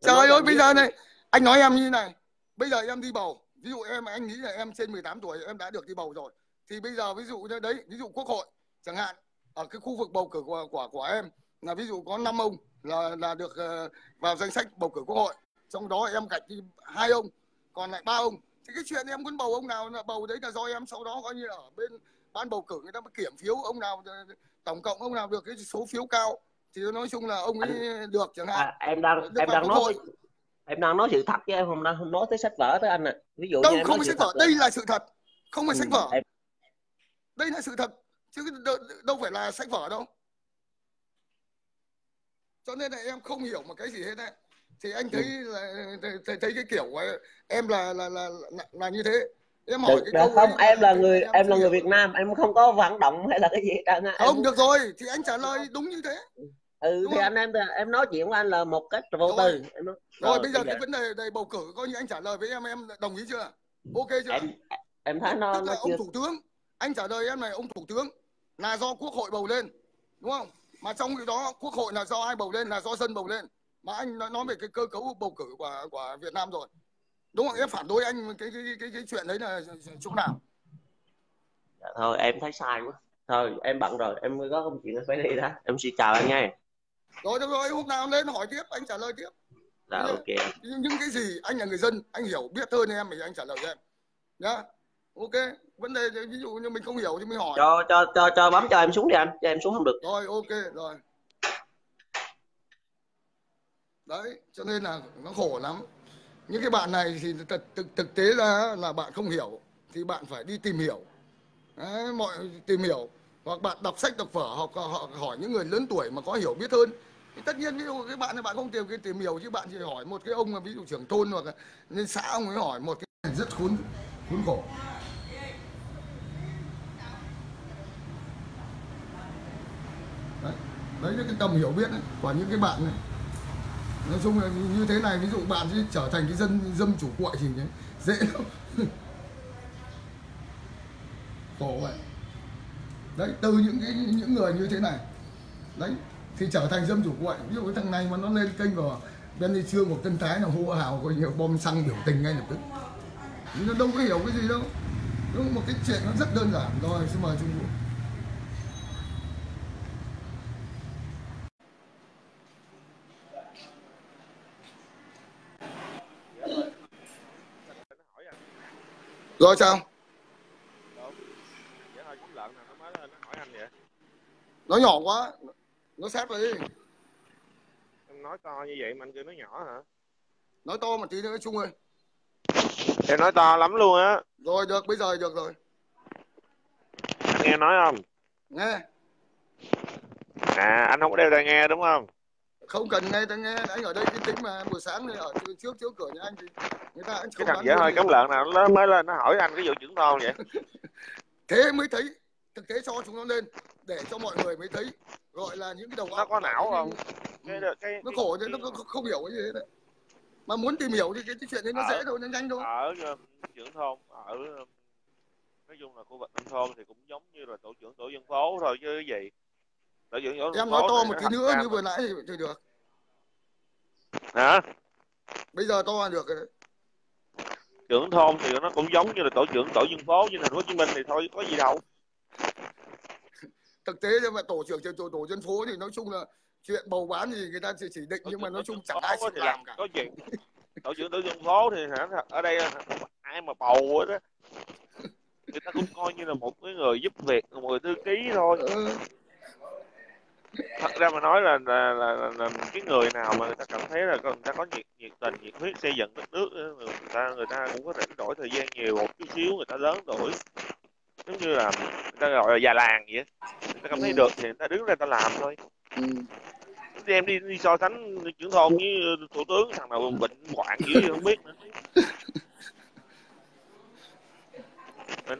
trời ơi bây giờ này anh nói em như này. Bây giờ em đi bầu. Ví dụ em anh nghĩ là em trên 18 tuổi em đã được đi bầu rồi. Thì bây giờ ví dụ như đấy ví dụ quốc hội chẳng hạn ở cái khu vực bầu cử của của, của em là ví dụ có năm ông là là được uh, vào danh sách bầu cử quốc hội. Trong đó em gạch đi hai ông còn lại ba ông. Thì cái chuyện em muốn bầu ông nào là bầu đấy là do em. Sau đó coi như ở bên ban bầu cử người ta mới kiểm phiếu ông nào tổng cộng ông nào được cái số phiếu cao thì nói chung là ông ấy anh, được chẳng hạn. À, em đang em đang nói hội. em đang nói sự thật chứ em không đang nói tới sách vở tới anh ạ. À. ví dụ đâu không phải sách vở đây là sự thật không phải ừ, sách vở. em... đây là sự thật chứ đâu, đâu phải là sách vở đâu. Cho nên là em không hiểu một cái gì hết đấy thì anh thấy ừ. là thấy, thấy cái kiểu của em là là là là, là như thế. Em hỏi được, cái câu không em là người em, em là người Việt Nam em không có vận động hay là cái gì cả không em... được rồi thì anh trả lời đúng như thế ừ Đúng thì không? anh em em nói chuyện của anh là một cách vô tư. em nói, rồi, rồi bây giờ cái vấn đề đây bầu cử coi như anh trả lời với em em đồng ý chưa? Ok chưa? Em em thấy nó Tức nó là chưa... ông thủ tướng anh trả lời em này ông thủ tướng là do quốc hội bầu lên đúng không? Mà trong cái đó quốc hội là do ai bầu lên? Là do dân bầu lên. Mà anh nói về cái cơ cấu bầu cử của của Việt Nam rồi. Đúng không? Em phản đối anh cái cái cái cái chuyện đấy là chỗ nào? Dạ, thôi em thấy sai quá. Thôi em bận rồi em có công chuyện phải đi đó. Em xin chào anh nha rồi được rồi hôm nào lên hỏi tiếp anh trả lời tiếp. Dạ ok. những cái gì anh là người dân anh hiểu biết hơn em thì anh trả lời cho em. Nhá. Ok vấn đề ví dụ như mình không hiểu thì mình hỏi. Cho cho cho cho bấm cho em xuống đi anh cho em xuống không được. Rồi ok rồi. Đấy cho nên là nó khổ lắm. Những cái bạn này thì thực, thực, thực tế ra là bạn không hiểu thì bạn phải đi tìm hiểu. Đấy, mọi tìm hiểu hoặc bạn đọc sách đọc vở hoặc, họ hỏi những người lớn tuổi mà có hiểu biết hơn. Thì tất nhiên ví dụ cái bạn này bạn không tìm cái tìm hiểu chứ bạn chỉ hỏi một cái ông mà ví dụ trưởng thôn hoặc nên xã ông ấy hỏi một cái rất khốn khốn khổ. Đấy, đấy là cái tầm hiểu biết ấy, của những cái bạn này. Nói chung là như thế này ví dụ bạn sẽ trở thành cái dân dâm chủ quậy thì nhé dễ lắm. Khổ vậy đấy, từ những cái, những người như thế này. Đấy, thì trở thành dâm chủ quậy ví dụ cái thằng này mà nó lên kênh của bên đi trương của tân thái là hô hào, coi nhiều bom xăng biểu tình ngay lập tức. Nó đâu có hiểu cái gì đâu. Đúng một cái chuyện nó rất đơn giản. Rồi, xin mời trung vũ. Rồi sao nó nhỏ quá. Nó sát đi. Em nói to như vậy mà anh kêu nó nhỏ hả? Nói to mà tí nữa chung ơi em nói to lắm luôn á. Rồi được bây giờ được rồi. Anh nghe nói không? Nghe. À anh không có đeo tai nghe đúng không? Không cần nghe tai nghe. Anh ở đây cái tính mà buổi sáng này ở trước trước cửa nhà anh thì người ta cái thằng dễ hơi cấm lợn nào nó mới lên nó hỏi anh cái vụ trưởng thôn vậy. Thế mới thấy thực tế cho chúng nó lên để cho mọi người mới thấy gọi là những cái đầu óc có não không? Cái, cái, nó khổ chứ nó không, không hiểu cái gì đấy. Mà muốn tìm hiểu thì cái, cái chuyện đấy nó ở, dễ thôi nó nhanh thôi. Ở uh, trưởng thôn ở uh, nói chung là khu vực nông thôn thì cũng giống như là tổ trưởng tổ dân phố thôi chứ cái gì. Tổ trưởng tổ em nói to một tí nữa như vừa nãy thì, thì được. Hả? Bây giờ to là được rồi đấy. Trưởng thôn thì nó cũng giống như là tổ trưởng tổ dân phố như thành phố Hồ Chí Minh thì thôi có gì đâu thực tế nhưng mà tổ trưởng tổ, tổ dân phố thì nói chung là chuyện bầu bán thì người ta chỉ chỉ định nhưng mà nói chung chẳng ai chịu làm cả. có gì tổ trưởng tổ dân phố thì hả ở đây ai mà bầu đó người ta cũng coi như là một cái người giúp việc một người thư ký thôi. Ừ. thật ra mà nói là là, là, là, là cái người nào mà người ta cảm thấy là người ta có nhiệt nhiệt tình nhiệt huyết xây dựng đất nước người ta người ta cũng có thể đổi thời gian nhiều một chút xíu người ta lớn tuổi giống như là người ta gọi là già làng vậy người ta cảm thấy ừ. được thì người ta đứng ra ta làm thôi. Ừ. em đi đi so sánh trưởng thôn với thủ tướng thằng nào bệnh hoạn dữ không biết nữa.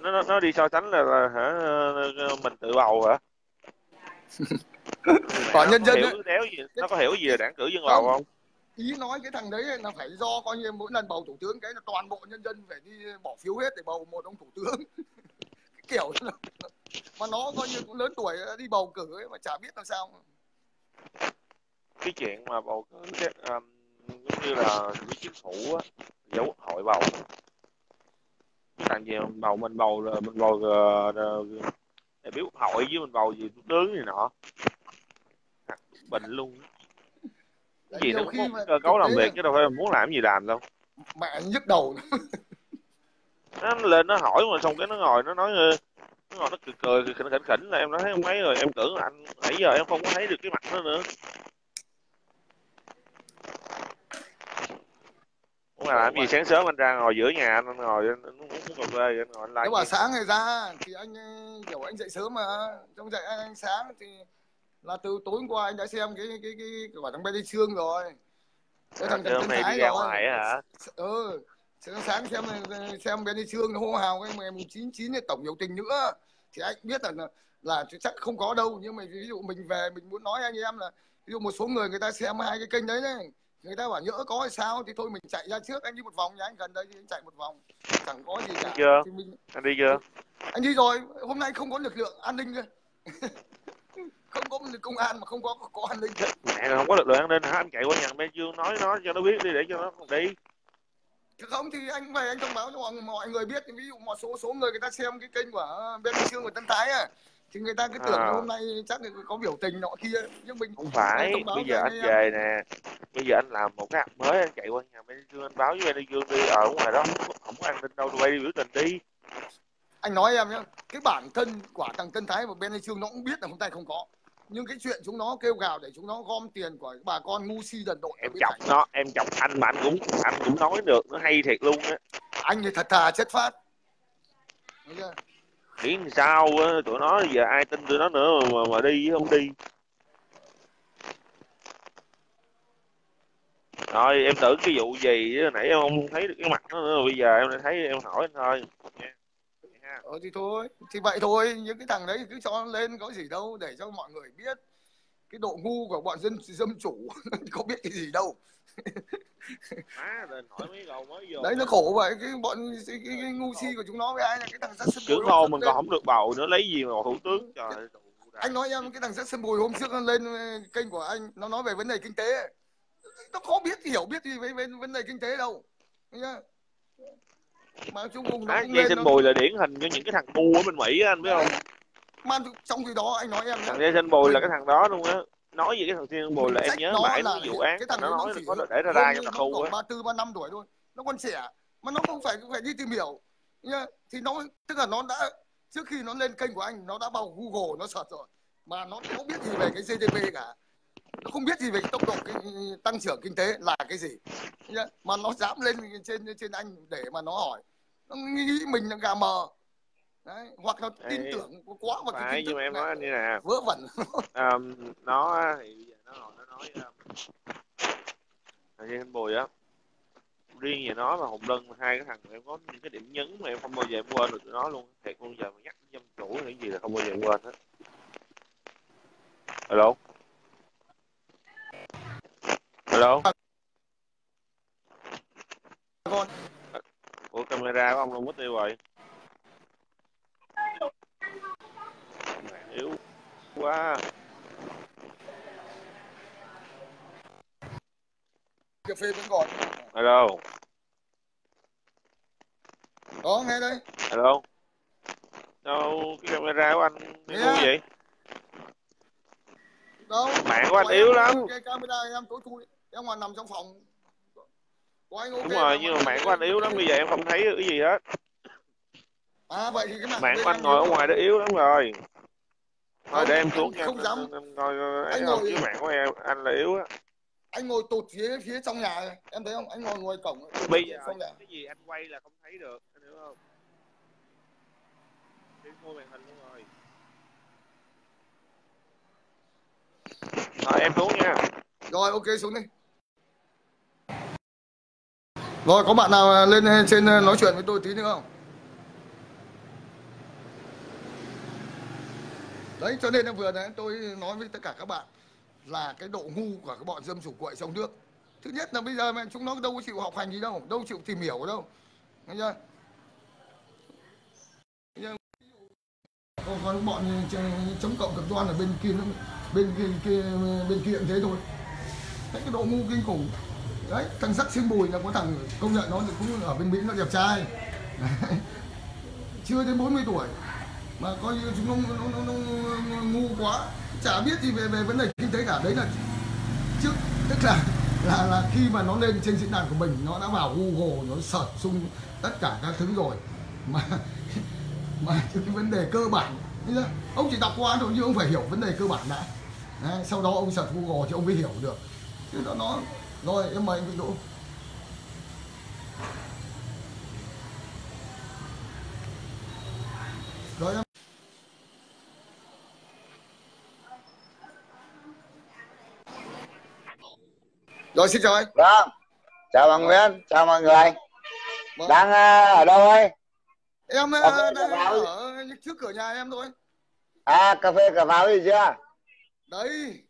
Nó nó đi so sánh là, là hả mình tự bầu hả? Còn nhân dân hiểu, đéo gì, nó có hiểu gì là đảng cử dân bầu không. ý nói cái thằng đấy là phải do coi như mỗi lần bầu thủ tướng cái là toàn bộ nhân dân phải đi bỏ phiếu hết để bầu một ông thủ tướng kiểu mà nó coi như cũng lớn tuổi đi bầu cử ấy mà chả biết làm sao. Cái chuyện mà bầu cử um, giống như là với chính phủ á dấu hội bầu. Làm gì mình bầu mình bầu là mình bầu uh, đại biểu hội với mình bầu gì thủ tướng gì nọ. Bệnh luôn. Cái gì nó cũng cơ cấu làm việc chứ đâu phải muốn làm gì làm đâu. Mẹ nhức đầu nó lên nó hỏi mà xong cái nó ngồi nó nói nó ngồi nó cười cười khỉnh khỉnh khỉnh là em nói thấy không mấy rồi em tưởng là anh nãy giờ em không có thấy được cái mặt nó nữa. Cũng là làm gì sáng sớm anh ra ngồi giữa nhà anh ngồi anh uống cà phê anh ngồi anh like nếu mà sáng ngày ra thì anh kiểu anh dậy sớm mà. Trong dậy anh, anh sáng thì là từ tối hôm qua anh đã xem cái cái cái quả thằng Benny Trương rồi. Cái thằng Trần Tân Thái rồi. ngoài hả? Ừ sáng xem xem Benny Trương hô hào cái ngày mùng chín chín tổng biểu tình nữa. Thì anh biết là là chắc không có đâu nhưng mà ví dụ mình về mình muốn nói anh em là ví dụ một số người người ta xem hai cái kênh đấy đấy người ta bảo nhỡ có hay sao thì thôi mình chạy ra trước anh đi một vòng nhà anh gần đây thì anh chạy một vòng. Chẳng có gì cả. Đi chưa? Thì mình... anh đi chưa? Anh đi rồi hôm nay không có lực lượng an ninh cơ. Không có công an mà không có có an ninh mẹ là không có lực lượng an ninh hả? Anh chạy qua nhà bên dương nói nó cho nó biết đi để cho nó còn đi không thì anh về anh thông báo cho mọi, mọi người biết. Ví dụ một số số người người ta xem cái kênh của bên Sương và Tân Thái à thì người ta cứ tưởng à. hôm nay chắc là có biểu tình nọ kia. Nhưng mình không phải bây giờ anh về nè. Bây giờ anh làm một cái mới anh chạy qua nhà bên dương anh báo với bên dương đi. Ở ngoài đó. Không, không có an ninh đâu quay đi biểu tình đi. Anh nói em nhé cái bản thân của thằng Tân Thái và bên Dương nó cũng biết là hôm nay không có nhưng cái chuyện chúng nó kêu gào để chúng nó gom tiền của bà con ngu si đần đội em chọc nó em chọc anh mà anh cũng anh cũng nói được nó hay thiệt luôn á. Anh thì thật thà chất phát. Nghĩ sao á tụi nó giờ ai tin tụi nó nữa mà mà đi không đi. Rồi em tưởng cái vụ gì nãy em không thấy được cái mặt nó nữa bây giờ em thấy em hỏi anh thôi. Nha ờ thì thôi thì vậy thôi. Những cái thằng đấy cứ cho lên có gì đâu để cho mọi người biết cái độ ngu của bọn dân dân chủ. Có biết cái gì đâu. Hỏi mấy đầu mới vô. Đấy nó khổ vậy. Cái bọn cái, cái, cái ngu si của chúng nó với ai là cái thằng sắt trưởng thôn mình còn không được bầu nữa lấy gì mà thủ tướng? Trời anh nói em cái thằng sắt sân bùi hôm trước nó lên kênh của anh nó nói về vấn đề kinh tế. Nó có biết hiểu biết gì về, về vấn đề kinh tế đâu. Nhá mà chung cùng nó cũng Jason Bùi là điển hình cho những cái thằng ngu ở bên Mỹ anh biết không? Mà trong khi đó anh nói em thằng Jason Bùi là cái thằng đó luôn á. Nói gì cái thằng Jason Bùi là em nhớ mãi cái vụ án cái thằng nó nói có để ra ra cho thằng ngu á. ba tư ba năm tuổi thôi. Nó còn trẻ mà nó không phải phải đi tìm hiểu. Nhá thì nó tức là nó đã trước khi nó lên kênh của anh nó đã vào Google nó search rồi. Mà nó không biết gì về cái GDP cả. Nó không biết gì về tốc độ cái tăng trưởng kinh tế là cái gì. Mà nó dám lên trên trên anh để mà nó hỏi nó nghĩ mình là gà mờ. Đấy, hoặc là tin tưởng quá vào cái tin mà em nói anh như nè vớ vẩn. Um, nó thì bây giờ nó ngồi nó nói um, anh bùi á riêng về nó và hùng lân hai cái thằng em có những cái điểm nhấn mà em không bao giờ em quên được tụi nó luôn thiệt luôn giờ mà nhắc dân chủ hay gì là không bao giờ em quên hết. Alo alo con ủa camera của ông đâu mất tiêu rồi. Yếu quá. Cà phê vẫn còn. Alo có nghe đây. Alo đâu cái camera của anh bị ngu vậy? Đâu? Mạng của anh yếu lắm. cái camera em tối thui. Em ngoài nằm trong phòng okay đúng rồi nhưng mà mạng của anh yếu lắm bây giờ em không thấy cái gì hết. À vậy thì cái mạng, mạng của anh ngồi ở ngoài đó yếu lắm rồi. Thôi để em xuống nha. không dám. Ngồi anh ngồi chứ mạng của em anh là yếu á. Anh ngồi tụt phía phía trong nhà em thấy không? Anh ngồi ngoài cổng bây giờ cái gì anh quay là không thấy được anh hiểu không? Đi mua màn hình luôn rồi. Rồi em xuống nha. Rồi ok xuống đi rồi có bạn nào lên trên ờ, nói chuyện với tôi tí nữa không? Đấy cho nên là vừa nãy tôi nói với tất cả các bạn là cái độ ngu của các bọn dâm chủ quậy trong nước. Thứ nhất là bây giờ mà chúng nó đâu có chịu học hành gì đâu đâu chịu tìm hiểu đâu. Nghe chưa? Còn, bọn chống cộng cực đoan ở bên kia bên kia, kia bên kia cũng thế thôi. Thấy cái độ ngu kinh khủng đấy thằng sắc xương bùi là có thằng công nhận nó cũng ở bên mỹ nó đẹp trai. Đấy. chưa đến 40 tuổi mà coi như chúng nó, nó, nó, nó ngu quá. Chả biết gì về về vấn đề kinh tế cả. Đấy là trước tức là là là khi mà nó lên trên diễn đàn của mình nó đã vào Google nó sợt xung tất cả các thứ rồi. Mà mà cái vấn đề cơ bản ông chỉ đọc qua thôi nhưng ông phải hiểu vấn đề cơ bản đã. Đấy, sau đó ông search Google thì ông mới hiểu được. Chứ nó nó rồi em mời anh Vĩnh Đỗ rồi em rồi xin chào anh. Vâng. Chào bạn Nguyễn chào mọi người. Vâng. đang uh, ở đâu ấy? Em uh, đang ở trước cửa nhà em thôi. À cà phê cà pháo gì chưa? Đấy.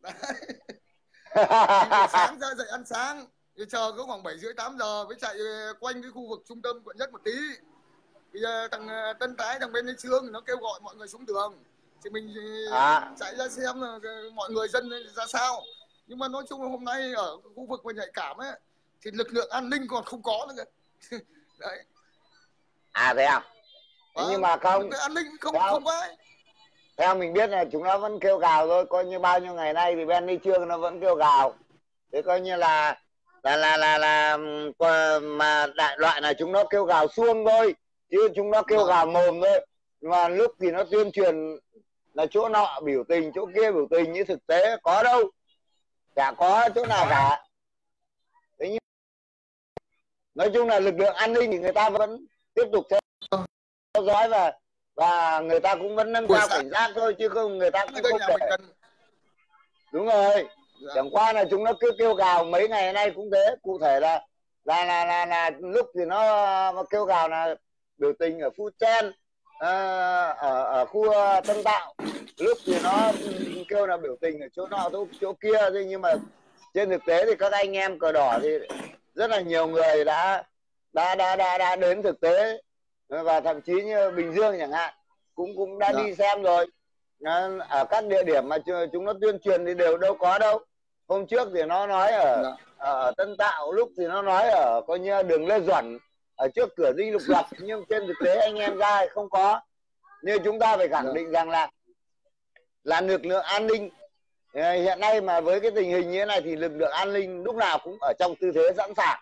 Đấy sáng ra dậy ăn sáng. Thì chờ có khoảng bảy rưỡi tám giờ mới chạy ờ, quanh cái khu vực trung tâm quận nhất một tí. Giờ thằng tân tái thằng bên đây trương nó kêu gọi mọi người xuống đường. Thì mình à. chạy ra xem là mọi người dân ra sao. Nhưng mà nói chung là hôm nay ở khu vực mà nhạy cảm ấy thì lực lượng an ninh còn không có nữa đấy. À thế à? Thế nhưng mà không an ninh không không có ai theo mình biết là chúng nó vẫn kêu gào thôi coi như bao nhiêu ngày nay thì đi trương nó vẫn kêu gào. Thế coi như là là là là là mà đại loại là chúng nó kêu gào xuông thôi chứ chúng nó kêu gào mồm thôi. Mà lúc thì nó tuyên truyền là chỗ nọ biểu tình chỗ kia biểu tình như thực tế có đâu. Chả có chỗ nào cả. Thế nhưng nói chung là lực lượng an ninh thì người ta vẫn tiếp tục theo dõi và và người ta cũng vẫn nâng cao cảnh giác thôi chứ không người ta cũng không thể đúng rồi. Dạ. chẳng qua là chúng nó cứ kêu gào mấy ngày nay cũng thế. Cụ thể là là là là, là lúc thì nó kêu gào là biểu tình ở Phu Chen à, ở ở khu ờ, Tân Tạo. Lúc thì nó kêu là biểu tình ở chỗ nọ chỗ, chỗ kia. Thế nhưng mà trên thực tế thì các anh em cờ đỏ thì rất là nhiều người đã đã đã đã, đã đến thực tế và thậm chí như Bình Dương chẳng hạn cũng cũng đã Đó. đi dạ. xem rồi ở các địa điểm mà chúng nó tuyên truyền thì đều đâu có đâu hôm trước thì nó nói ở. Dạ. ở Tân Tạo lúc thì nó nói ở coi như đường Lê Duẩn ở trước cửa dinh lục lập nhưng trên thực tế anh em ra không có nhưng chúng ta phải khẳng. Dạ. định rằng là là lực lượng an ninh ờ, hiện nay mà với cái tình hình như thế này thì lực lượng an ninh lúc nào cũng ở trong tư thế sẵn sàng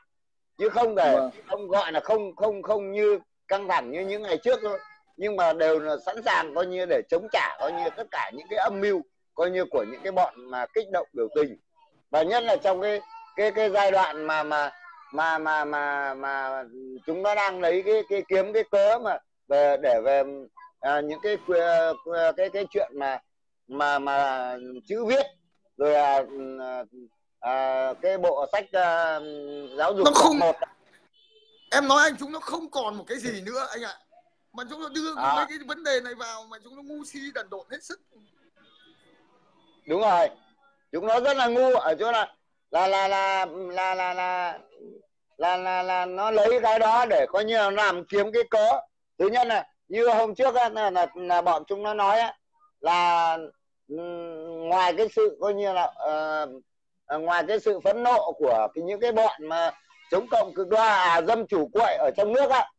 chứ không để vâng. không gọi là không không không như căng thẳng như những ngày trước thôi. Nhưng mà đều là sẵn sàng coi như để chống trả coi như tất cả những cái âm mưu coi như của những cái bọn mà kích động biểu tình. Và nhất là trong cái cái cái giai đoạn mà mà mà mà mà mà chúng nó đang lấy cái cái kiếm cái cớ mà về để về à, những cái cái cái chuyện mà mà mà chữ viết rồi à, à, cái bộ sách à, giáo dục nó không một em nói anh chúng nó không còn một cái gì nữa anh ạ. Mà chúng nó đưa à. mấy cái vấn đề này vào mà chúng nó ngu si đần độn hết sức. Đúng rồi. Chúng nó rất là ngu ở chỗ là là là là là là là là là, là nó lấy cái đó để coi như là làm kiếm cái cớ. Thứ nhất là như hôm trước á, là, là, là bọn chúng nó nói á, là ngoài cái sự coi như là uh, ngoài cái sự phẫn nộ của cái, những cái bọn mà chống cộng cực đoan à, dâm chủ quậy ở trong nước á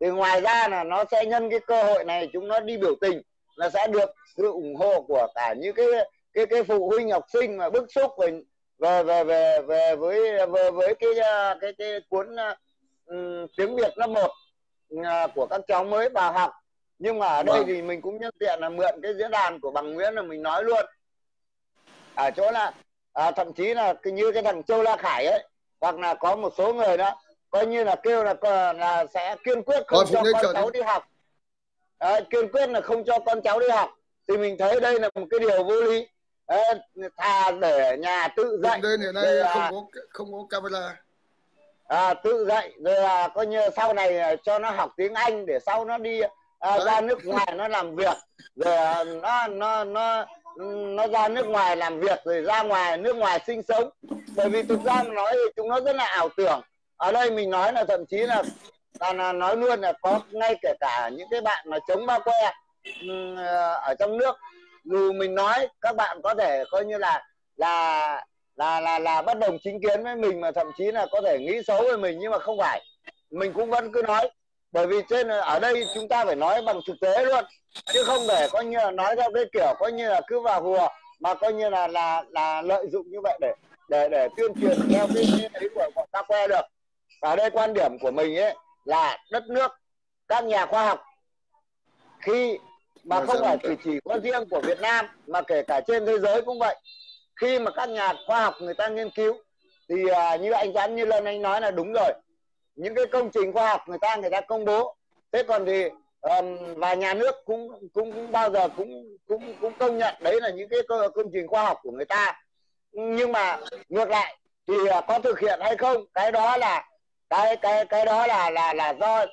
thì ngoài ra là nó sẽ nhân cái cơ hội này chúng nó đi biểu tình là sẽ được sự ủng hộ của cả những cái cái cái phụ huynh học sinh mà bức xúc về về về về về với về với cái cái cái cuốn um, tiếng Việt lớp một uh, của các cháu mới vào học nhưng mà ở đây vâng. thì mình cũng nhân tiện là mượn cái diễn đàn của bằng Nguyễn là mình nói luôn ở chỗ là à, thậm chí là như cái thằng Châu La Khải ấy hoặc là có một số người đó coi như là kêu là là sẽ kiên quyết không cho con cháu đi. học. À, kiên quyết là không cho con cháu đi học. Thì mình thấy đây là một cái điều vô lý. À, thà để nhà tự dạy đây này đây là... không có không có camera. À, tự dạy rồi là coi như sau này cho nó học tiếng Anh để sau nó đi à, ra nước ngoài nó làm việc rồi nó nó nó nó ra nước ngoài làm việc rồi ra ngoài, nước ngoài sinh sống. Bởi vì thực ra mà nói thì chúng nó rất là ảo tưởng. Ở đây mình nói là thậm chí là là nói luôn là có ngay kể cả những cái bạn mà chống ba que ờ, ở trong nước. Dù mình nói các bạn có thể coi như là là là là là bất đồng chính kiến với mình mà thậm chí là có thể nghĩ xấu về mình nhưng mà không phải. Mình cũng vẫn cứ nói. Bởi vì trên, ở đây chúng ta phải nói bằng thực tế luôn chứ không để coi như là nói theo cái kiểu coi như là cứ vào hùa mà coi như là là là lợi dụng như vậy để để để tuyên truyền theo cái ý của bọn ta que được. Ở đây quan điểm của mình ấy là đất nước các nhà khoa học khi mà không phải chỉ chỉ có riêng của Việt Nam mà kể cả trên thế giới cũng vậy. Khi mà các nhà khoa học người ta nghiên cứu thì uh, như anh Doãn như lần anh nói là đúng rồi. Những cái công trình khoa học người ta người ta công bố. Thế còn thì um, và nhà nước cũng cũng cũng bao giờ cũng cũng cũng công nhận đấy là những cái công trình khoa học của người ta. Nhưng mà ngược lại thì uh, có thực hiện hay không? Cái đó là cái cái cái đó là là là do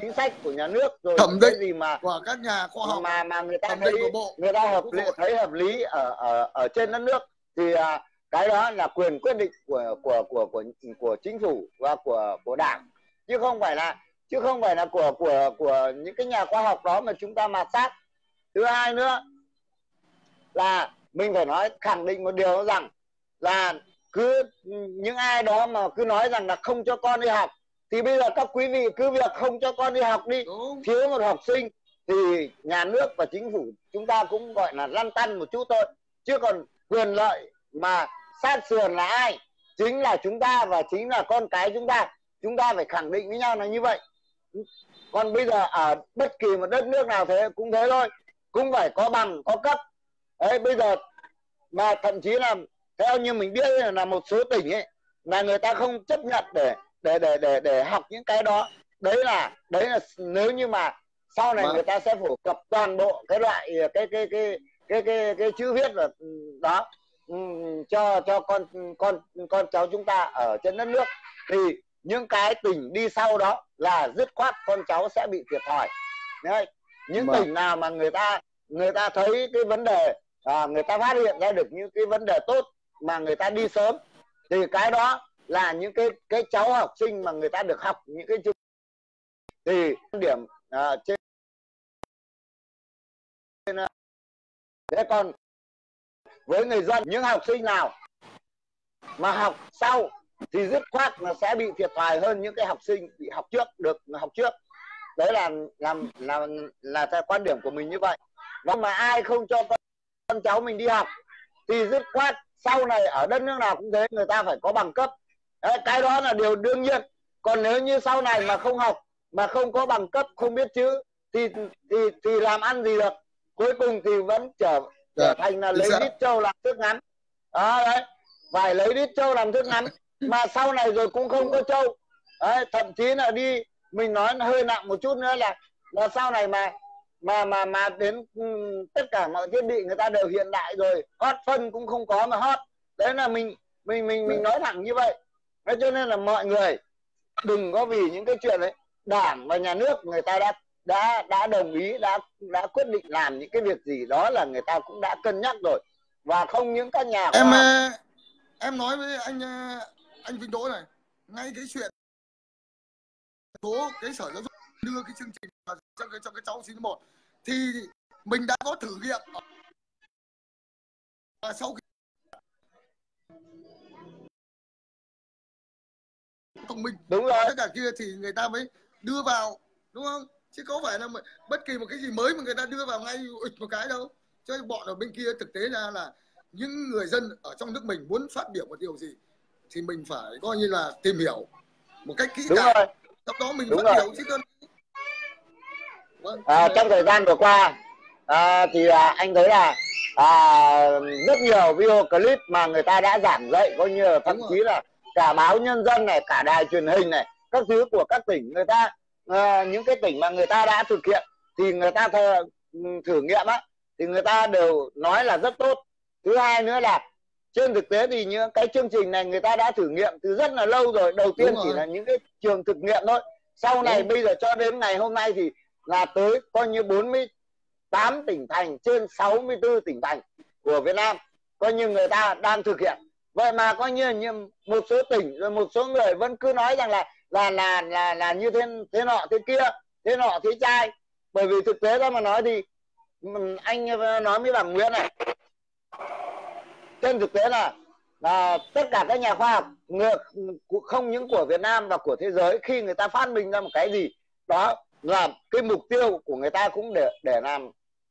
chính sách của nhà nước rồi thẩm định gì mà của các nhà khoa học mà mà người ta thấy người ta hợp lý thấy hợp lý ở ở ở trên đất nước thì uh, cái đó là quyền quyết định của của của của của chính phủ và của của đảng. Chứ không phải là chứ không phải là của của của những cái nhà khoa học đó mà chúng ta mà sát thứ hai nữa là mình phải nói khẳng định một điều rằng là cứ những ai đó mà cứ nói rằng là không cho con đi học thì bây giờ các quý vị cứ việc không cho con đi học đi Đúng. thiếu một học sinh thì nhà nước và chính phủ chúng ta cũng gọi là lăn tăn một chút thôi. Chứ còn quyền lợi mà sát sườn là ai? Chính là chúng ta và chính là con cái chúng ta. Chúng ta phải khẳng định với nhau là như vậy còn bây giờ ở bất kỳ một đất nước nào thế cũng thế thôi cũng phải có bằng có cấp. Đấy bây giờ mà thậm chí là theo như mình biết là một số tỉnh ấy là người ta không chấp nhận để để để để để học những cái đó. Đấy là đấy là nếu như mà sau này mà... người ta sẽ phổ cập toàn bộ cái loại cái cái cái cái cái, cái chữ viết là đó Ừ, cho cho con con con cháu chúng ta ở trên đất nước. Thì những cái tỉnh đi sau đó là dứt khoát con cháu sẽ bị thiệt thòi Đấy. những mà... Vâng. tỉnh nào mà người ta người ta thấy cái vấn đề à, người ta phát hiện ra được những cái vấn đề tốt mà người ta đi sớm thì cái đó là những cái cái cháu học sinh mà người ta được học những cái thì điểm à, trên thế còn với người dân những học sinh nào mà học sau thì dứt khoát là sẽ bị thiệt thòi hơn những cái học sinh bị học trước được học trước. Đấy là làm là là theo quan điểm của mình như vậy. Và mà ai không cho con, con cháu mình đi học thì dứt khoát sau này ở đất nước nào cũng thế người ta phải có bằng cấp. Đấy, cái đó là điều đương nhiên. Còn nếu như sau này mà không học mà không có bằng cấp không biết chữ thì thì thì làm ăn gì được? Cuối cùng thì vẫn trở trở dạ. thành là lấy đít trâu làm thức ngắn. Đó đấy. Phải lấy đít trâu làm thức ngắn mà sau này rồi cũng không có trâu. Đấy, thậm chí là đi mình nói hơi nặng một chút nữa là là sau này mà mà mà mà đến ừ, tất cả mọi thiết bị người ta đều hiện đại rồi hot phân cũng không có mà hot. Đấy là mình mình mình mình nói thẳng như vậy. Thế cho nên là mọi người đừng có vì những cái chuyện đấy đảng và nhà nước người ta đã đã đã đồng ý đã đã quyết định làm những cái việc gì đó là người ta cũng đã cân nhắc rồi. Và không những các nhà em ờ, em nói với anh ờ, anh Vinh Đỗ này ngay cái chuyện số cái sở giáo dục đưa cái chương trình vào cho cái cho cái cháu chín một thì mình đã có thử nghiệm. Và sau khi thông minh đúng rồi. tất cả kia thì người ta mới đưa vào đúng không? Chứ có phải là bất kỳ một cái gì mới mà người ta đưa vào ngay một cái đâu. Cho bọn ở bên kia thực tế ra là những người dân ở trong nước mình muốn phát biểu một điều gì thì mình phải coi như là tìm hiểu một cách kỹ càng. sau đó mình Đúng phát rồi. biểu chứ cần vâng, à, trong thời gian vừa qua à, thì à, anh thấy là à, rất nhiều video clip mà người ta đã giảng dạy coi như là thậm chí là cả báo nhân dân này cả đài truyền hình này các thứ của các tỉnh người ta à, những cái tỉnh mà người ta đã thực hiện thì người ta thử, thử nghiệm á thì người ta đều nói là rất tốt. Thứ hai nữa là trên thực tế thì những cái chương trình này người ta đã thử nghiệm từ rất là lâu rồi. Đầu tiên chỉ là những cái trường thực nghiệm thôi. Sau này Đúng. bây giờ cho đến ngày hôm nay thì là tới coi như 48 tỉnh thành trên 64 tỉnh thành của Việt Nam coi như người ta đang thực hiện. Vậy mà coi như, như một số tỉnh rồi một số người vẫn cứ nói rằng là là là là là như thế thế nọ thế kia thế nọ thế trai. Bởi vì thực tế ra mà nói thì anh nói với bạn Nguyễn này trên thực tế là là tất cả các nhà khoa học không những của Việt Nam và của thế giới khi người ta phát minh ra một cái gì đó là cái mục tiêu của người ta cũng để để làm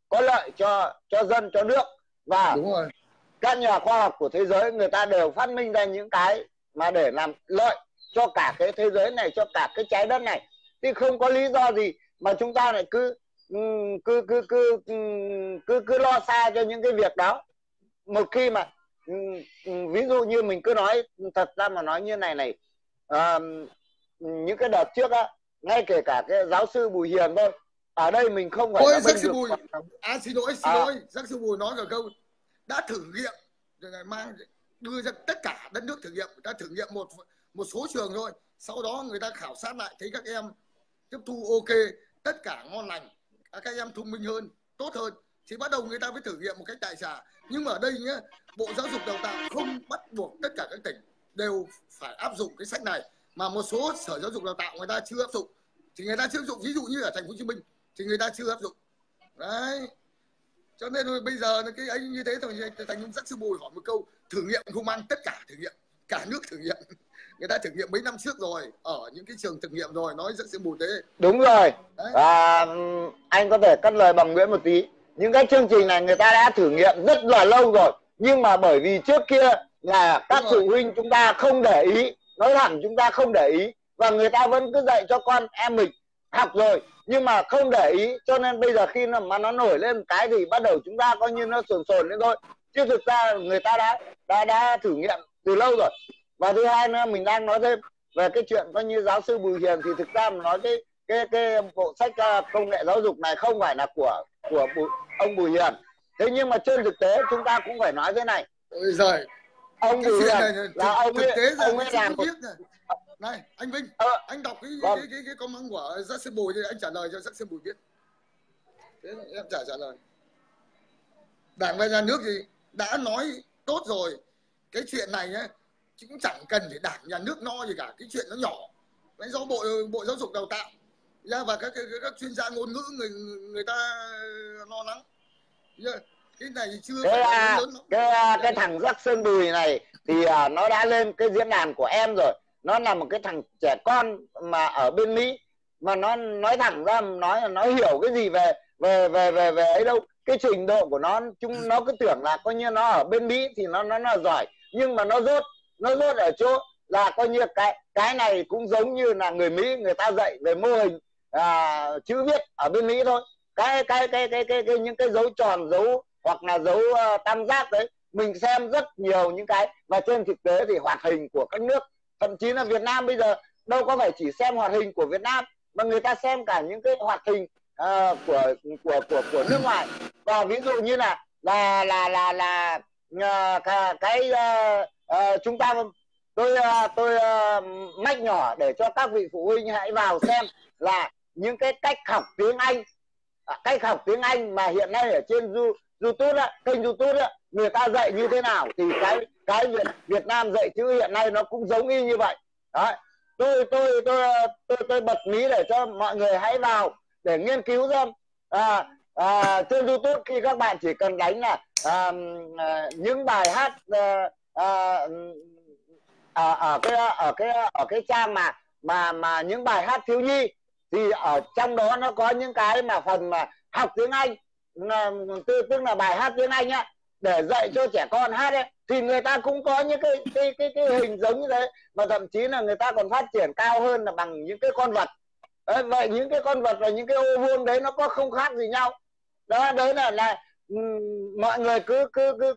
có lợi cho cho dân cho nước. Và Đúng rồi. các nhà khoa học của thế giới người ta đều phát minh ra những cái mà để làm lợi cho cả cái thế giới này cho cả cái trái đất này. Thì không có lý do gì mà chúng ta lại cứ cứ cứ cứ cứ cứ lo xa cho những cái việc đó. Một khi mà ví dụ như mình cứ nói thật ra mà nói như này này à, những cái đợt trước á ngay kể cả cái giáo sư bùi hiền thôi ở đây mình không phải Ôi, giác sư bùi. à xin lỗi xin à. lỗi giác sư bùi nói rồi câu đã thử nghiệm rồi mang đưa ra tất cả đất nước thử nghiệm đã thử nghiệm một một số trường thôi. Sau đó người ta khảo sát lại thấy các em tiếp thu ok tất cả ngon lành các em thông minh hơn tốt hơn. Thì bắt đầu người ta mới thử nghiệm một cách đại trà nhưng mà ở đây nhé bộ giáo dục đào tạo không bắt buộc tất cả các tỉnh đều phải áp dụng cái sách này mà một số sở giáo dục đào tạo người ta chưa áp dụng. Thì người ta chưa áp dụng ví dụ như ở thành phố hồ chí minh thì người ta chưa áp dụng. Đấy. Cho nên bây giờ cái anh như thế thôi thành giác sư bùi hỏi một câu thử nghiệm không mang tất cả thử nghiệm cả nước thử nghiệm. Người ta thử nghiệm mấy năm trước rồi ở những cái trường thực nghiệm rồi nói rất sẽ bù thế. Đúng rồi. À, anh có thể cắt lời bằng nguyễn một tí những cái chương trình này người ta đã thử nghiệm rất là lâu rồi. Nhưng mà bởi vì trước kia là các phụ huynh chúng ta không để ý nói thẳng chúng ta không để ý và người ta vẫn cứ dạy cho con em mình học rồi. Nhưng mà không để ý cho nên bây giờ khi mà nó nổi lên cái thì bắt đầu chúng ta coi như nó sồn sồn lên thôi. Chứ thực ra người ta đã đã đã thử nghiệm từ lâu rồi. Và thứ hai nữa mình đang nói thêm về cái chuyện coi như giáo sư Bùi Hiền thì thực ra mà nói cái cái cái bộ sách à, công nghệ giáo dục này không phải là của của Bùi, ông Bùi Hiền. Thế nhưng mà trên thực tế chúng ta cũng phải nói thế này. Ôi giời. Ông Bùi Hiền này, là ông thực ấy, tế ông ấy làm một... này. này anh Vinh ờ, anh đọc cái, vâng. cái cái cái comment của giáo sư Bùi thì anh trả lời cho giáo sư Bùi biết. Thế em trả trả lời. Đảng và nhà nước thì đã nói tốt rồi. Cái chuyện này nhé chứ cũng chẳng cần phải đảng nhà nước no gì cả. Cái chuyện nó nhỏ. Cái do bộ bộ giáo dục đào tạo và các, các các chuyên gia ngôn ngữ người người ta lo lắng. Cái này chưa cái, à, lớn cái, à, cái thằng giác sơn bùi này thì à, nó đã lên cái diễn đàn của em rồi. Nó là một cái thằng trẻ con mà ở bên mỹ. Mà nó nói thẳng ra nói là nó hiểu cái gì về về về về về ấy đâu. Cái trình độ của nó chúng nó cứ tưởng là coi như nó ở bên mỹ thì nó nó là giỏi. Nhưng mà nó rốt nó rốt ở chỗ là coi như cái cái này cũng giống như là người Mỹ người ta dạy về mô hình à, chữ viết ở bên Mỹ thôi. Cái cái cái cái cái, cái những cái dấu tròn dấu hoặc là dấu uh, tam giác đấy mình xem rất nhiều những cái. Và trên thực tế thì hoạt hình của các nước thậm chí là Việt Nam bây giờ đâu có phải chỉ xem hoạt hình của Việt Nam mà người ta xem cả những cái hoạt hình uh, của của của của nước ngoài. Và ví dụ như là là là là là uh, cái, cái uh, uh, chúng ta tôi uh, tôi uh, mách nhỏ để cho các vị phụ huynh hãy vào xem là những cái cách học tiếng Anh à, cách học tiếng Anh mà hiện nay ở trên YouTube đó, kênh YouTube đó, người ta dạy như thế nào thì cái cái Việt Việt Nam dạy chữ hiện nay nó cũng giống y như vậy. Đấy. Tôi tôi tôi tôi tôi bật mí để cho mọi người hãy vào để nghiên cứu xem. À, à, trên YouTube khi các bạn chỉ cần đánh là à, à, những bài hát à, à, ở, ở cái ở cái ở cái trang mà mà mà những bài hát thiếu nhi thì ở trong đó nó có những cái mà phần mà học tiếng Anh tức, tức là bài hát tiếng Anh á để dạy cho trẻ con hát ấy thì người ta cũng có những cái cái cái cái hình giống như thế. Mà thậm chí là người ta còn phát triển cao hơn là bằng những cái con vật. Đấy, vậy những cái con vật và những cái ô vuông đấy nó có không khác gì nhau. Đó đấy là là ừ, mọi người cứ cứ cứ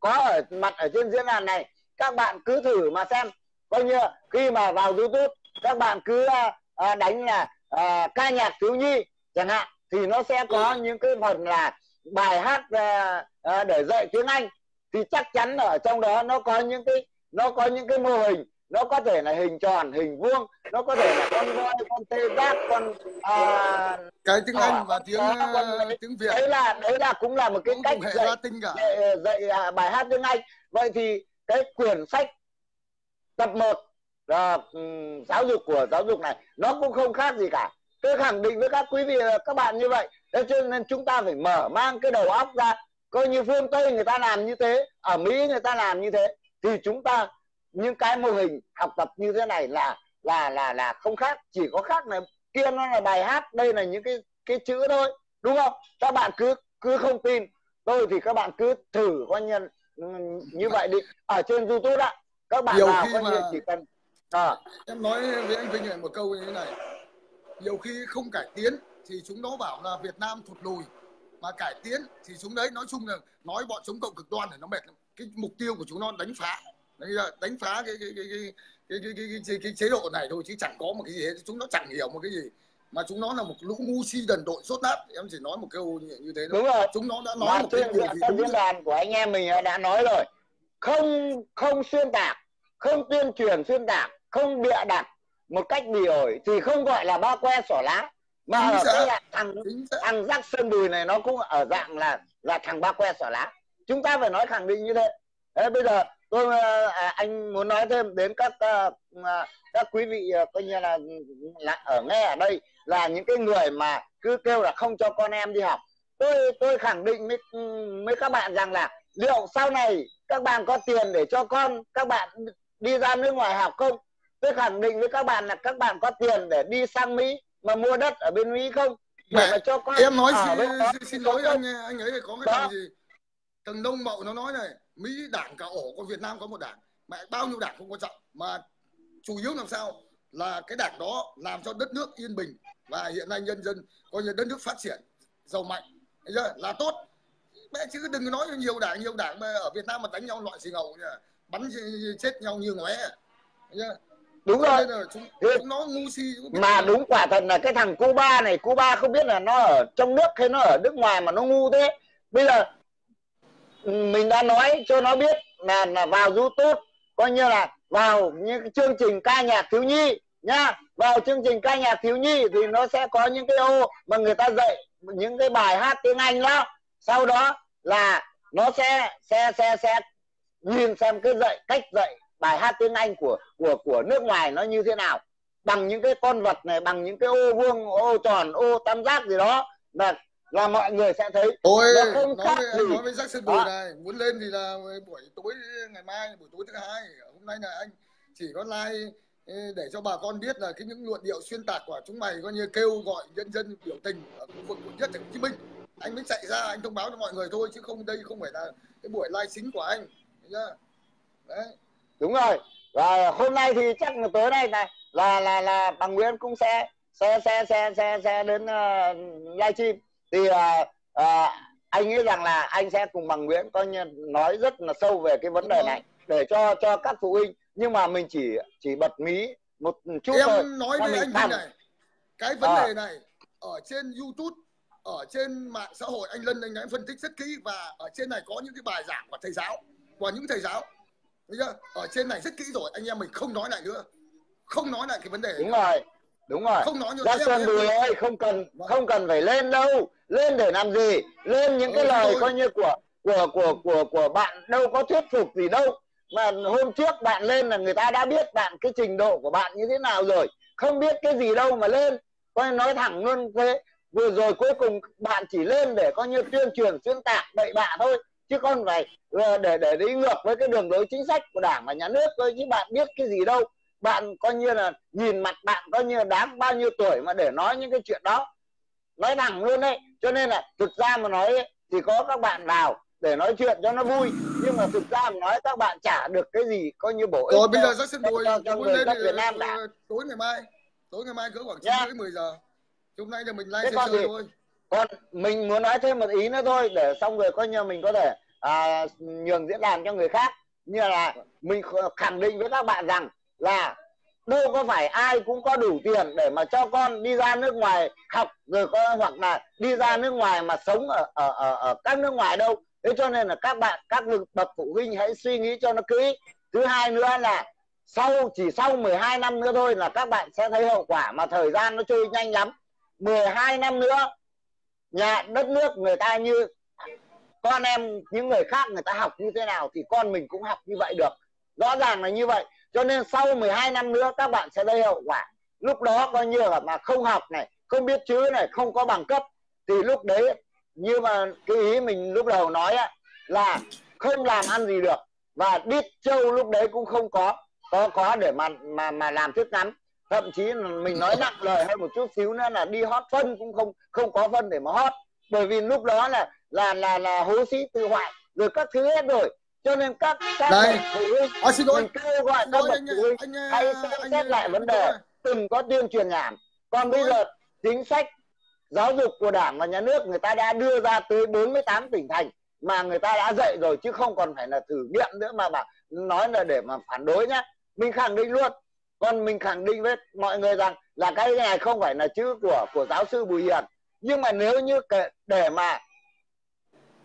có ở mặt ở trên diễn đàn này các bạn cứ thử mà xem. Coi như khi mà vào youtube các bạn cứ à, à đánh là uh, ca nhạc thiếu nhi chẳng hạn thì nó sẽ có những cái phần là bài hát uh, uh, để dạy tiếng anh. Thì chắc chắn ở trong đó nó có những cái nó có những cái mô hình. Nó có thể là hình tròn hình vuông nó có thể là con voi con tê giác con à, cái tiếng anh và tiếng đó, con, tiếng việt. Đấy là đấy là cũng là một cái cũng cách dạy, Latin cả. dạy, dạy à, bài hát tiếng anh. Vậy thì cái quyển sách tập 1 là um, giáo dục của giáo dục này nó cũng không khác gì cả. Tôi khẳng định với các quý vị các bạn như vậy. Thế cho nên chúng ta phải mở mang cái đầu óc ra. Coi như phương tây người ta làm như thế ở mỹ người ta làm như thế thì chúng ta những cái mô hình học tập như thế này là là là là không khác. Chỉ có khác là kia nó là bài hát đây là những cái cái chữ thôi đúng không? Các bạn cứ cứ không tin. Tôi thì các bạn cứ thử coi như như vậy đi. Ở trên youtube đó các bạn Nhiều khi coi mà... như chỉ cần à. em nói với anh Vinh này một câu như thế này. Nhiều khi không cải tiến thì chúng nó bảo là Việt Nam thụt lùi mà cải tiến thì chúng đấy nói chung là nói bọn chống cộng cực đoan thì nó mệt cái mục tiêu của chúng nó đánh phá. Đánh, phá cái cái cái cái cái, cái, cái, cái, cái chế độ này thôi chứ chẳng có một cái gì hết. Chúng nó chẳng hiểu một cái gì. Mà chúng nó là một lũ ngu si đần độn sốt nát. Em chỉ nói một câu như, như thế thôi. Đúng rồi. Chúng nó đã nói mà một cái gì diễn đàn của anh em mình đã nói rồi. Không không xuyên tạc không tuyên truyền xuyên tạc không bịa đặt một cách bỉ ổi thì không gọi là ba que xỏ lá mà ở cái dạng thằng thằng rắc sơn đùi này nó cũng ở dạng là là thằng ba que xỏ lá chúng ta phải nói khẳng định như thế. Thế bây giờ tôi à, anh muốn nói thêm đến các à, à các quý vị à, coi như là, là ở nghe ở đây là những cái người mà cứ kêu là không cho con em đi học. Tôi tôi khẳng định với với các bạn rằng là liệu sau này các bạn có tiền để cho con các bạn đi ra nước ngoài học không tôi khẳng định với các bạn là các bạn có tiền để đi sang mỹ mà mua đất ở bên mỹ không? Để mà cho con em nói xin, xin, xin lỗi anh anh ấy có cái thằng gì? Thằng đông mậu nó nói này mỹ đảng cả ổ còn việt nam có một đảng. Mẹ bao nhiêu đảng không quan trọng. Mà chủ yếu làm sao? Là cái đảng đó làm cho đất nước yên bình và hiện nay nhân dân coi như đất nước phát triển giàu mạnh. Là tốt. Mẹ chứ đừng nói nhiều đảng nhiều đảng mà ở Việt Nam mà đánh nhau loại xì ngầu bắn chết nhau như ngóe đúng rồi. chúng, chúng nó ngu si mà đúng quả thật là cái thằng Cuba này Cuba không biết là nó ở trong nước hay nó ở nước ngoài mà nó ngu thế. Bây giờ mình đã nói cho nó biết là là vào YouTube coi như là vào những chương trình ca nhạc thiếu nhi nhá. Vào chương trình ca nhạc thiếu nhi thì nó sẽ có những cái ô mà người ta dạy những cái bài hát tiếng Anh đó. Sau đó là nó sẽ sẽ sẽ sẽ nhìn xem cái dạy cách dạy bài hát tiếng Anh của của của nước ngoài nó như thế nào? Bằng những cái con vật này bằng những cái ô vuông ô tròn ô tam giác gì đó. Mà là mọi người sẽ thấy Ôi, nó không nói khác với, gì. nói với Jackson Bùi này muốn lên thì là buổi tối ngày mai buổi tối thứ hai. Hôm nay là anh chỉ có like để cho bà con biết là cái những luận điệu xuyên tạc của chúng mày coi như kêu gọi nhân dân biểu tình ở khu vực quận nhất thành phố Hồ Chí Minh. Anh mới chạy ra anh thông báo cho mọi người thôi chứ không đây không phải là cái buổi live chính của anh. Đấy đúng rồi. Và hôm nay thì chắc là tối nay này là là là bằng Nguyễn cũng sẽ sẽ sẽ sẽ sẽ, sẽ đến uh, livestream thì uh, uh, anh nghĩ rằng là anh sẽ cùng bằng Nguyễn coi như nói rất là sâu về cái vấn đề này để cho cho các phụ huynh. Nhưng mà mình chỉ chỉ bật mí một chút em thôi. nói với anh thăm. này cái vấn à. đề này ở trên YouTube ở trên mạng xã hội anh Lân anh đã phân tích rất kỹ và ở trên này có những cái bài giảng của thầy giáo của những thầy giáo Chưa? ở trên này rất kỹ rồi anh em mình không nói lại nữa. Không nói lại cái vấn đề đúng nữa. rồi đúng rồi. Không nói ra sơn bùi ơi. không cần vâng. không cần phải lên đâu. Lên để làm gì? Lên những cái ừ, lời coi như của của của của của bạn đâu có thuyết phục gì đâu. Mà hôm trước bạn lên là người ta đã biết bạn cái trình độ của bạn như thế nào rồi. Không biết cái gì đâu mà lên. Coi nói thẳng luôn thế vừa rồi cuối cùng bạn chỉ lên để coi như tuyên truyền xuyên tạc bậy bạ thôi chứ không phải ờ, để để đi ngược với cái đường lối chính sách của đảng và nhà nước thôi chứ bạn biết cái gì đâu. Bạn coi như là nhìn mặt bạn coi như là đáng bao nhiêu tuổi mà để nói những cái chuyện đó. Nói thẳng luôn đấy. Cho nên là thực ra mà nói thì có các bạn vào để nói chuyện cho nó vui. Nhưng mà thực ra mà nói các bạn trả được cái gì coi như bổ ích rồi bây giờ rất xin bùi cho, cho người dân Việt Nam đã. tối ngày mai tối ngày mai cỡ khoảng chín rưỡi mười giờ. Hôm nay là mình live chơi chơi thôi còn mình muốn nói thêm một ý nữa thôi để xong rồi coi như mình có thể à, nhường diễn đàn cho người khác. Như là mình khẳng định với các bạn rằng là đâu có phải ai cũng có đủ tiền để mà cho con đi ra nước ngoài học rồi có hoặc là đi ra nước ngoài mà sống ở ở ở, ở các nước ngoài đâu. Thế cho nên là các bạn các bậc phụ huynh hãy suy nghĩ cho nó kỹ. Thứ hai nữa là sau chỉ sau 12 năm nữa thôi là các bạn sẽ thấy hậu quả mà thời gian nó trôi nhanh lắm. 12 năm nữa nhà đất nước người ta như con em những người khác người ta học như thế nào thì con mình cũng học như vậy được. Rõ ràng là như vậy. Cho nên sau 12 năm nữa các bạn sẽ thấy hậu quả. Lúc đó coi như là mà không học này không biết chữ này không có bằng cấp thì lúc đấy như mà cái ý mình lúc đầu nói á, là không làm ăn gì được. Và đít trâu lúc đấy cũng không có có có để mà mà mà làm thức ngắn thậm chí mình nói nặng lời hơn một chút xíu nữa là đi hót phân cũng không không có phân để mà hót bởi vì lúc đó là là là là hố sĩ tự hoại rồi các thứ hết rồi. Cho nên các các đây. phụ huynh à, xin lỗi. kêu gọi các bậc phụ huynh hãy xem xét lại vấn đề. từng có tuyên truyền nhảm còn bây giờ chính sách giáo dục của đảng và nhà nước người ta đã đưa ra tới 48 tỉnh thành mà người ta đã dạy rồi chứ không còn phải là thử nghiệm nữa mà bảo nói là để mà phản đối nhá. Mình khẳng định luôn còn mình khẳng định với mọi người rằng là cái này không phải là chữ của của giáo sư Bùi Hiền. Nhưng mà nếu như để mà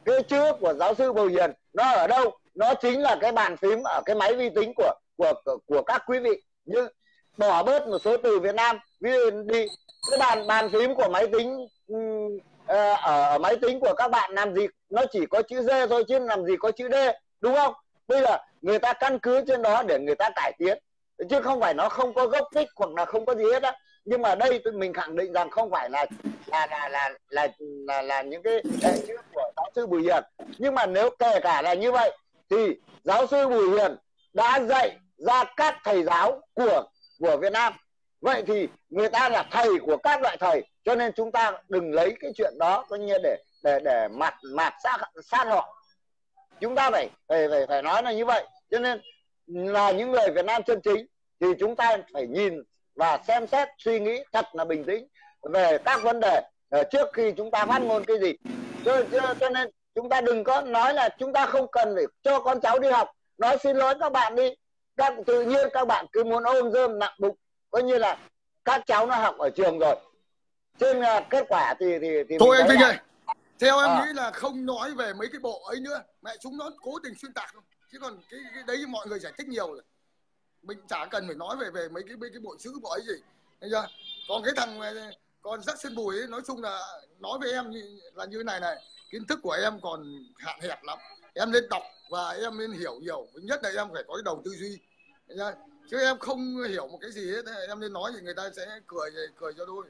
cái chữ của giáo sư Bùi Hiền nó ở đâu nó chính là cái bàn phím ở cái máy vi tính của của của, của các quý vị. Nhưng bỏ bớt một số từ Việt Nam ví dụ đi cái bàn bàn phím của máy tính ờ, ở máy tính của các bạn làm gì nó chỉ có chữ D thôi chứ làm gì có chữ D đúng không? Bây giờ người ta căn cứ trên đó để người ta cải tiến chứ không phải nó không có gốc tích hoặc là không có gì hết á. Nhưng mà đây tôi mình khẳng định rằng không phải là là là là là là, là những cái chữ của giáo sư Bùi Hiền. Nhưng mà nếu kể cả là như vậy thì giáo sư Bùi Hiền đã dạy ra các thầy giáo của của Việt Nam. Vậy thì người ta là thầy của các loại thầy cho nên chúng ta đừng lấy cái chuyện đó coi như để để để mặt mặt sát sát họ. Chúng ta phải phải phải phải nói là như vậy. Cho nên là những người Việt Nam chân chính thì chúng ta phải nhìn và xem xét suy nghĩ thật là bình tĩnh về các vấn đề uh, trước khi chúng ta phát ngôn cái gì. Cho, cho, cho nên chúng ta đừng có nói là chúng ta không cần phải cho con cháu đi học. Nói xin lỗi các bạn đi. Các tự nhiên các bạn cứ muốn ôm rơm nặng bụng. Coi như là các cháu nó học ở trường rồi. Trên uh, kết quả thì thì thì thôi anh Vinh ơi theo em à. nghĩ là không nói về mấy cái bộ ấy nữa. Mẹ chúng nó cố tình xuyên tạc không? Chứ còn cái, cái đấy mọi người giải thích nhiều rồi mình chả cần phải nói về về mấy cái mấy cái bộ chữ bộ ấy gì. Thấy chưa? Còn cái thằng còn sơn bùi ấy, nói chung là nói với em như, là như này này kiến thức của em còn hạn hẹp lắm. Em nên đọc và em nên hiểu nhiều. Nhất là em phải có cái đầu tư duy. Thấy chưa? chứ em không hiểu một cái gì hết. Em nên nói thì người ta sẽ cười cười cho thôi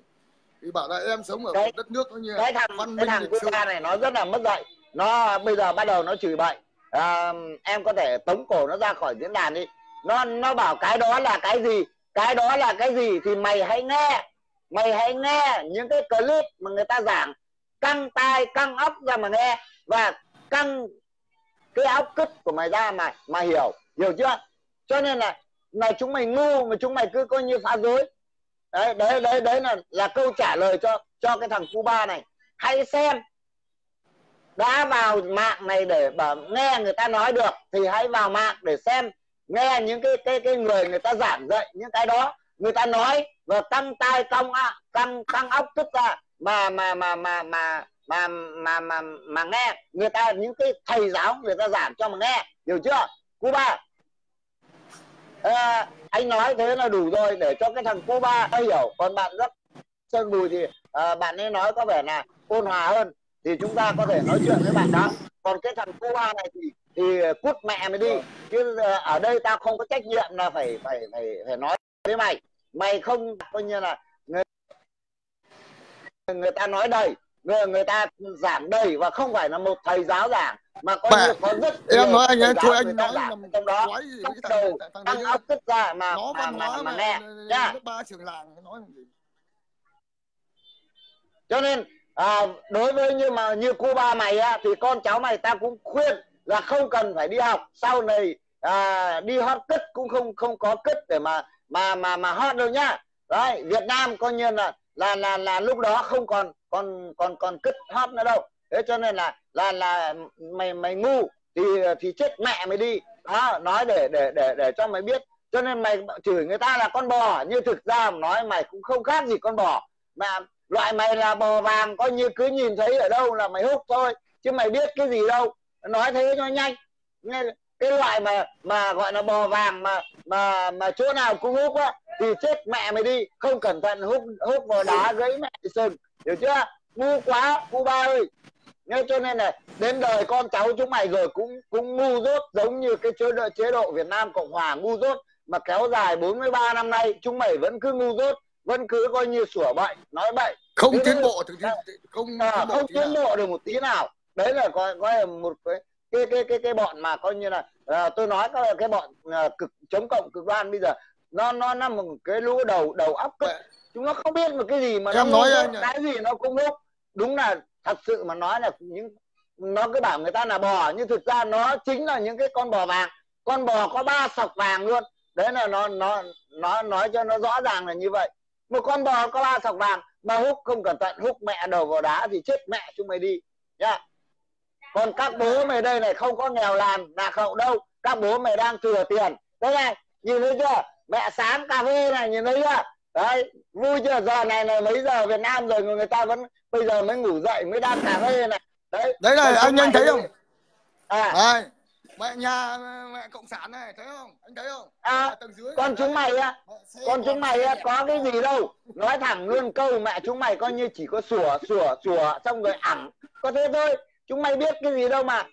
vì bảo là em sống ở cái, đất nước nó như cái thằng văn cái thằng Cuba này nó rất là mất dạy. Nó bây giờ bắt đầu nó chửi bậy. À, em có thể tống cổ nó ra khỏi diễn đàn đi nó nó bảo cái đó là cái gì? Cái đó là cái gì thì mày hãy nghe. Mày hãy nghe những cái clip mà người ta giảng. Căng tai, căng óc ra mà nghe. Và căng cái óc cứt của mày ra mà mà hiểu. Hiểu chưa? Cho nên là là chúng mày ngu mà chúng mày cứ coi như phá dối đấy đấy đấy đấy là là câu trả lời cho cho cái thằng Cuba này. Hãy xem đã vào mạng này để bảo nghe người ta nói được thì hãy vào mạng để xem nghe những cái cái cái người người ta giảng dạy những cái đó người ta nói và tăng tai cong căng căng óc tức ra mà mà mà mà mà mà mà mà mà nghe. Người ta những cái thầy giáo người ta giảng cho mà nghe hiểu chưa? Cuba. À, anh nói thế là đủ rồi để cho cái thằng Cuba nó hiểu. Còn bạn rất sơn bùi thì à, bạn ấy nói có vẻ là ôn hòa hơn thì chúng ta có thể nói chuyện với bạn đó. Còn cái thằng Cuba này thì thì cút mẹ mày đi. Chứ ờ, ở đây tao không có trách nhiệm là phải phải phải phải nói với mày. Mày không coi như là người, người ta nói đầy người người ta giảng đầy và không phải là một thầy giáo giảng mà có như có rất em nói anh ấy thôi anh nói trong đó. trong đầu tăng áp tức ra mà nó mà, mà, mà, nghe. nhá ba trường làng nói cho nên à, đối với như mà như Cuba mày á thì con cháu mày ta cũng khuyên là không cần phải đi học. Sau này à, đi hot cất cũng không không có cất để mà mà mà mà hot đâu nhá. Đấy Việt Nam coi như là là là là lúc đó không còn còn còn còn cất hot nữa đâu. Thế cho nên là là là mày mày ngu thì thì chết mẹ mày đi. Đó nói để để để để cho mày biết. Cho nên mày chửi người ta là con bò. Như thực ra mà nói mày cũng không khác gì con bò. Mà loại mày là bò vàng coi như cứ nhìn thấy ở đâu là mày hút thôi. Chứ mày biết cái gì đâu nói thế cho nhanh. Cái loại mà mà gọi là bò vàng mà mà mà chỗ nào cũng hút á thì chết mẹ mày đi. Không cẩn thận hút hút vào đá gãy mẹ sừng. Hiểu chưa? Ngu quá cu ba ơi. Nên cho nên là đến đời con cháu chúng mày rồi cũng cũng ngu dốt giống như cái chế độ chế độ Việt Nam Cộng hòa ngu dốt. Mà kéo dài 43 năm nay chúng mày vẫn cứ ngu dốt vẫn cứ coi như sủa bậy nói bậy. Không tiến bộ thì không à, không tiến bộ được một tí nào đấy là coi coi là một cái cái cái cái cái bọn mà coi như là à, tôi nói cái cái bọn à, cực chống cộng cực đoan bây giờ nó nó nó một cái lũ đầu đầu óc cất chúng nó không biết một cái gì mà em nó nói lúc, cái gì nó cũng lúc đúng là thật sự mà nói là những nó cứ bảo người ta là bò nhưng thực ra nó chính là những cái con bò vàng. Con bò có ba sọc vàng luôn. Đấy là nó nó nó nói cho nó rõ ràng là như vậy. Một con bò có ba sọc vàng mà hút không cẩn thận hút mẹ đầu vào đá thì chết mẹ chúng mày đi. Nhá còn các bố mày đây này không có nghèo làm lạc hậu đâu. Các bố mày đang thừa tiền. Đấy này nhìn thấy chưa? Mẹ sáng cà phê này nhìn thấy chưa? Đấy vui chưa? Giờ này là mấy giờ Việt Nam rồi người ta vẫn bây giờ mới ngủ dậy mới đang cà phê này. Đấy. Đấy này anh anh thấy không? À. Đây mẹ nhà mẹ cộng sản này thấy không? Anh thấy không? À, tầng dưới con chúng mày á con chúng mày á có cái gì đâu. Nói thẳng luôn câu mẹ chúng mày coi như chỉ có sủa sủa sủa xong rồi ẳng. Có thế thôi chúng mày biết cái gì đâu mà.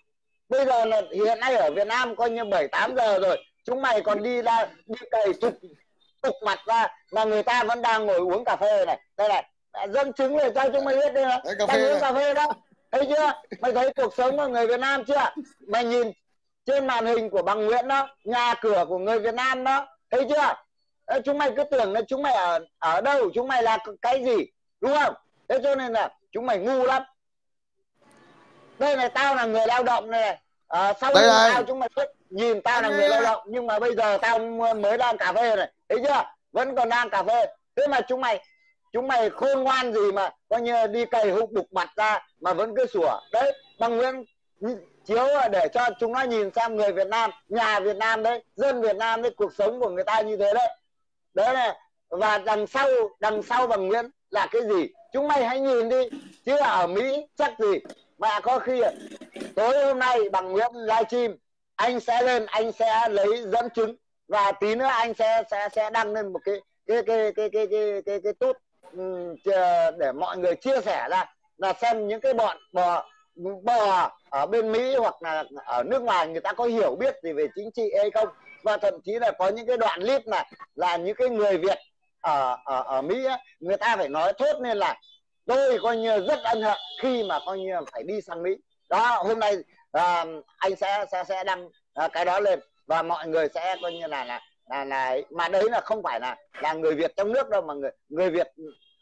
Bây giờ là hiện nay ở Việt Nam coi như bảy tám giờ rồi. Chúng mày còn đi ra đi cày tục tục mặt ra mà người ta vẫn đang ngồi uống cà phê này. Đây này dân chứng này cho chúng mày biết đây là đang uống cà phê đó. Thấy chưa? Mày thấy cuộc sống của người Việt Nam chưa? Mày nhìn trên màn hình của bằng Nguyễn đó nhà cửa của người Việt Nam đó. Thấy chưa? Chúng mày cứ tưởng là chúng mày ở ở đâu? Chúng mày là cái gì? Đúng không? Thế cho nên là chúng mày ngu lắm đây này tao là người lao động này. À, sau đây tao chúng mày biết nhìn tao là người lao động nhưng mà bây giờ tao mới đang cà phê này. Thấy chưa? Vẫn còn đang cà phê. Thế mà chúng mày chúng mày khôn ngoan gì mà coi như đi cày hụt đục mặt ra mà vẫn cứ sủa. Đấy bằng nguyên chiếu để cho chúng nó nhìn xem người Việt Nam nhà Việt Nam đấy dân Việt Nam đấy cuộc sống của người ta như thế đấy. Đấy này. Và đằng sau đằng sau bằng Nguyễn là cái gì? Chúng mày hãy nhìn đi. Chứ ở Mỹ chắc gì và có khi tối hôm nay bằng những livestream anh sẽ lên anh sẽ lấy dẫn chứng. Và tí nữa anh sẽ sẽ sẽ đăng lên một cái cái cái cái cái cái cái, cái tốt ừ, để mọi người chia sẻ ra là xem những cái bọn bò bò ở bên Mỹ hoặc là ở nước ngoài người ta có hiểu biết gì về chính trị hay không. Và thậm chí là có những cái đoạn clip mà là những cái người Việt ở ở ở Mỹ ấy, người ta phải nói thốt nên là tôi coi như rất ân hận khi mà coi như phải đi sang Mỹ. Đó hôm nay à, anh sẽ sẽ sẽ đăng à, cái đó lên và mọi người sẽ coi như là là là, là mà đấy là không phải là là người Việt trong nước đâu mà người người Việt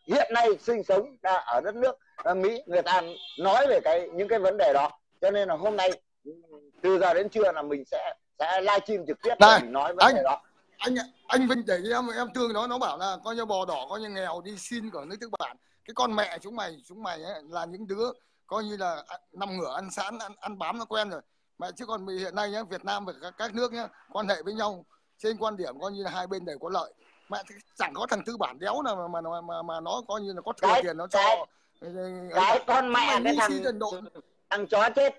hiện nay sinh sống ở đất nước ở Mỹ người ta nói về cái những cái vấn đề đó. Cho nên là hôm nay từ giờ đến trưa là mình sẽ sẽ livestream trực tiếp để mình nói vấn anh, đề đó. Anh anh Vinh để em em thương nó nó bảo là coi như bò đỏ coi như nghèo đi xin của nước tư bản cái con mẹ chúng mày chúng mày ấy, là những đứa coi như là nằm ngửa ăn sán ăn, ăn bám nó quen rồi. Mà chứ còn hiện nay nhá Việt Nam và các, các nước nhá quan hệ với nhau trên quan điểm coi như là hai bên đều có lợi. Mẹ chẳng có thằng tư bản đéo nào mà mà mà, mà nó coi như là có thừa tiền nó cho cái, cái con mẹ cái thằng thằng chó chết.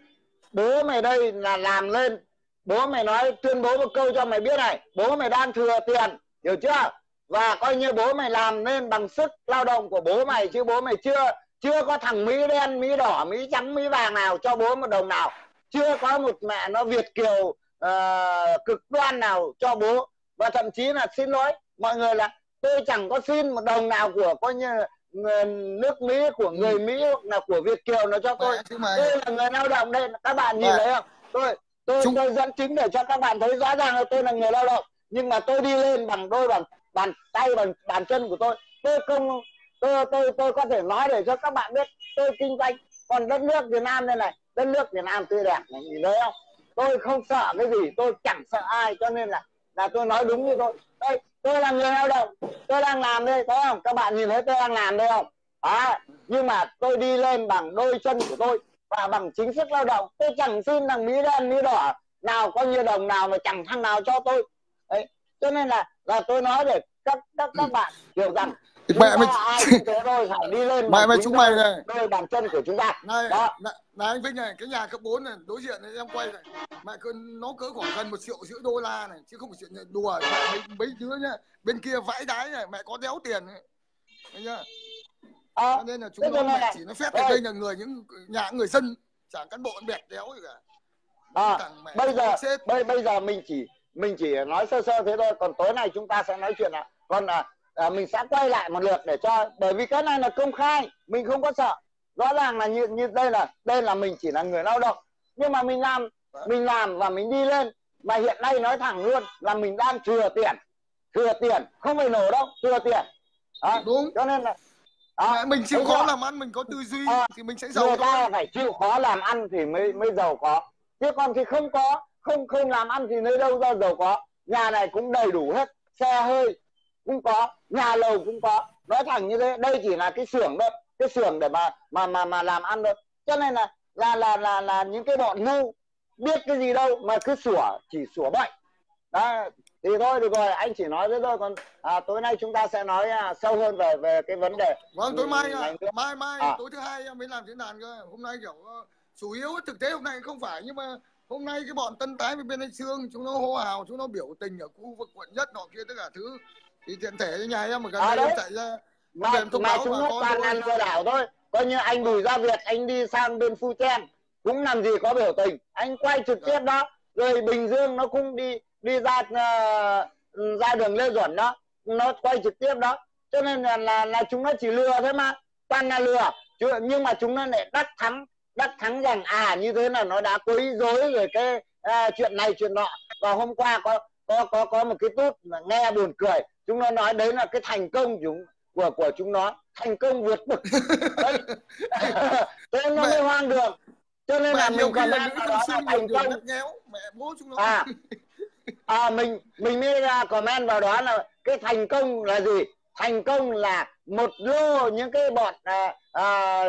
Bố mày đây là làm lên. Bố mày nói tuyên bố một câu cho mày biết này. Bố mày đang thừa tiền hiểu chưa và coi như bố mày làm nên bằng sức lao động của bố mày chứ bố mày chưa chưa có thằng mỹ đen mỹ đỏ mỹ trắng mỹ vàng nào cho bố một đồng nào. Chưa có một mẹ nó việt kiều uh, cực đoan nào cho bố. Và thậm chí là xin lỗi mọi người là tôi chẳng có xin một đồng nào của coi như người, nước Mỹ của người ừ. Mỹ hoặc là của Việt kiều nó cho tôi. mà... tôi là người lao động đây các bạn nhìn thấy không? Tôi tôi Chúng... tôi dẫn chứng để cho các bạn thấy rõ ràng là tôi là người lao động. Nhưng mà tôi đi lên bằng đôi bằng bàn tay bằng bàn chân của tôi. Tôi không tôi tôi tôi có thể nói để cho các bạn biết tôi kinh doanh còn đất nước Việt Nam đây này đất nước Việt Nam tươi đẹp này nhìn thấy không? Tôi không sợ cái gì tôi chẳng sợ ai cho nên là là tôi nói đúng như tôi. Đây tôi là người lao động tôi đang làm đây thấy không? Các bạn nhìn thấy tôi đang làm đây không? À, nhưng mà tôi đi lên bằng đôi chân của tôi và bằng chính sức lao động. Tôi chẳng xin thằng mỹ đen mỹ đỏ nào có như đồng nào mà chẳng thằng nào cho tôi cho nên là là tôi nói để các các các bạn hiểu rằng mẹ mày ai thế thôi phải đi lên mẹ mày chúng mày này. đôi bàn chân của chúng ta. Này, đó. này, này anh Vinh này cái nhà cấp 4 này đối diện này em quay này. Mẹ cứ nó cỡ khoảng gần một triệu rưỡi đô la này chứ không phải chuyện đùa. Mẹ mấy, mấy đứa nhá bên kia vãi đái này mẹ có đéo tiền này. Chưa? à, Cho nên là chúng nó mẹ chỉ nó phép ở đây. là người những nhà người dân chẳng cán bộ bẹt đéo gì cả. À, bây giờ bây bây giờ mình chỉ mình chỉ nói sơ sơ thế thôi còn tối nay chúng ta sẽ nói chuyện ạ. Còn à, à, mình sẽ quay lại một lượt để cho bởi vì cái này là công khai mình không có sợ. Rõ ràng là như như đây là đây là mình chỉ là người lao động. Nhưng mà mình làm mình làm và mình đi lên mà hiện nay nói thẳng luôn là mình đang thừa tiền. Thừa tiền không phải nổ đâu thừa tiền. Đó. đúng. cho nên là đó. mình chịu khó làm ăn mình có tư duy à, thì mình sẽ giàu người ta phải chịu khó làm ăn thì mới mới giàu có. Chứ còn thì không có không không làm ăn thì nơi đâu ra giàu có. Nhà này cũng đầy đủ hết xe hơi cũng có nhà lầu cũng có. Nói thẳng như thế đây chỉ là cái xưởng thôi cái xưởng để mà mà mà mà làm ăn thôi. Cho nên là là là là là những cái bọn ngu biết cái gì đâu mà cứ sủa chỉ sủa bệnh đó thì thôi được rồi anh chỉ nói thế thôi. Còn à, tối nay chúng ta sẽ nói à, sâu hơn về về cái vấn đề vâng tối mai à, mai mai à. tối thứ hai mới làm diễn đàn cơ. Hôm nay kiểu uh, chủ yếu thực tế hôm nay không phải nhưng mà hôm nay cái bọn tân tái với bên anh sương chúng nó hô hào chúng nó biểu tình ở khu vực quận nhất nọ kia tất cả thứ. Thì tiện thể nhà em ở gần à, đây chạy ra mà, mà chúng nó toàn ăn lừa đảo thôi. Coi như anh bùi gia việt anh đi sang bên phu chen cũng làm gì có biểu tình. Anh quay trực tiếp đó rồi bình dương nó cũng đi đi ra uh, ra đường lê duẩn đó nó quay trực tiếp đó. Cho nên là là, là chúng nó chỉ lừa thôi mà. Toàn là lừa. Chứ nhưng mà chúng nó lại đắc thắng đắc thắng rằng à như thế là nó đã quấy rối rồi cái à, chuyện này chuyện nọ. Và hôm qua có có có có một cái tút mà nghe buồn cười. Chúng nó nói đấy là cái thành công chúng của của chúng nó. Thành công vượt cho nên nó mới hoang đường. Cho nên là mình còn đang đó là thành công. mẹ bố chúng nó. À, à mình mình mới ra comment vào đó là cái thành công là gì? Thành công là một lô những cái bọn à, à,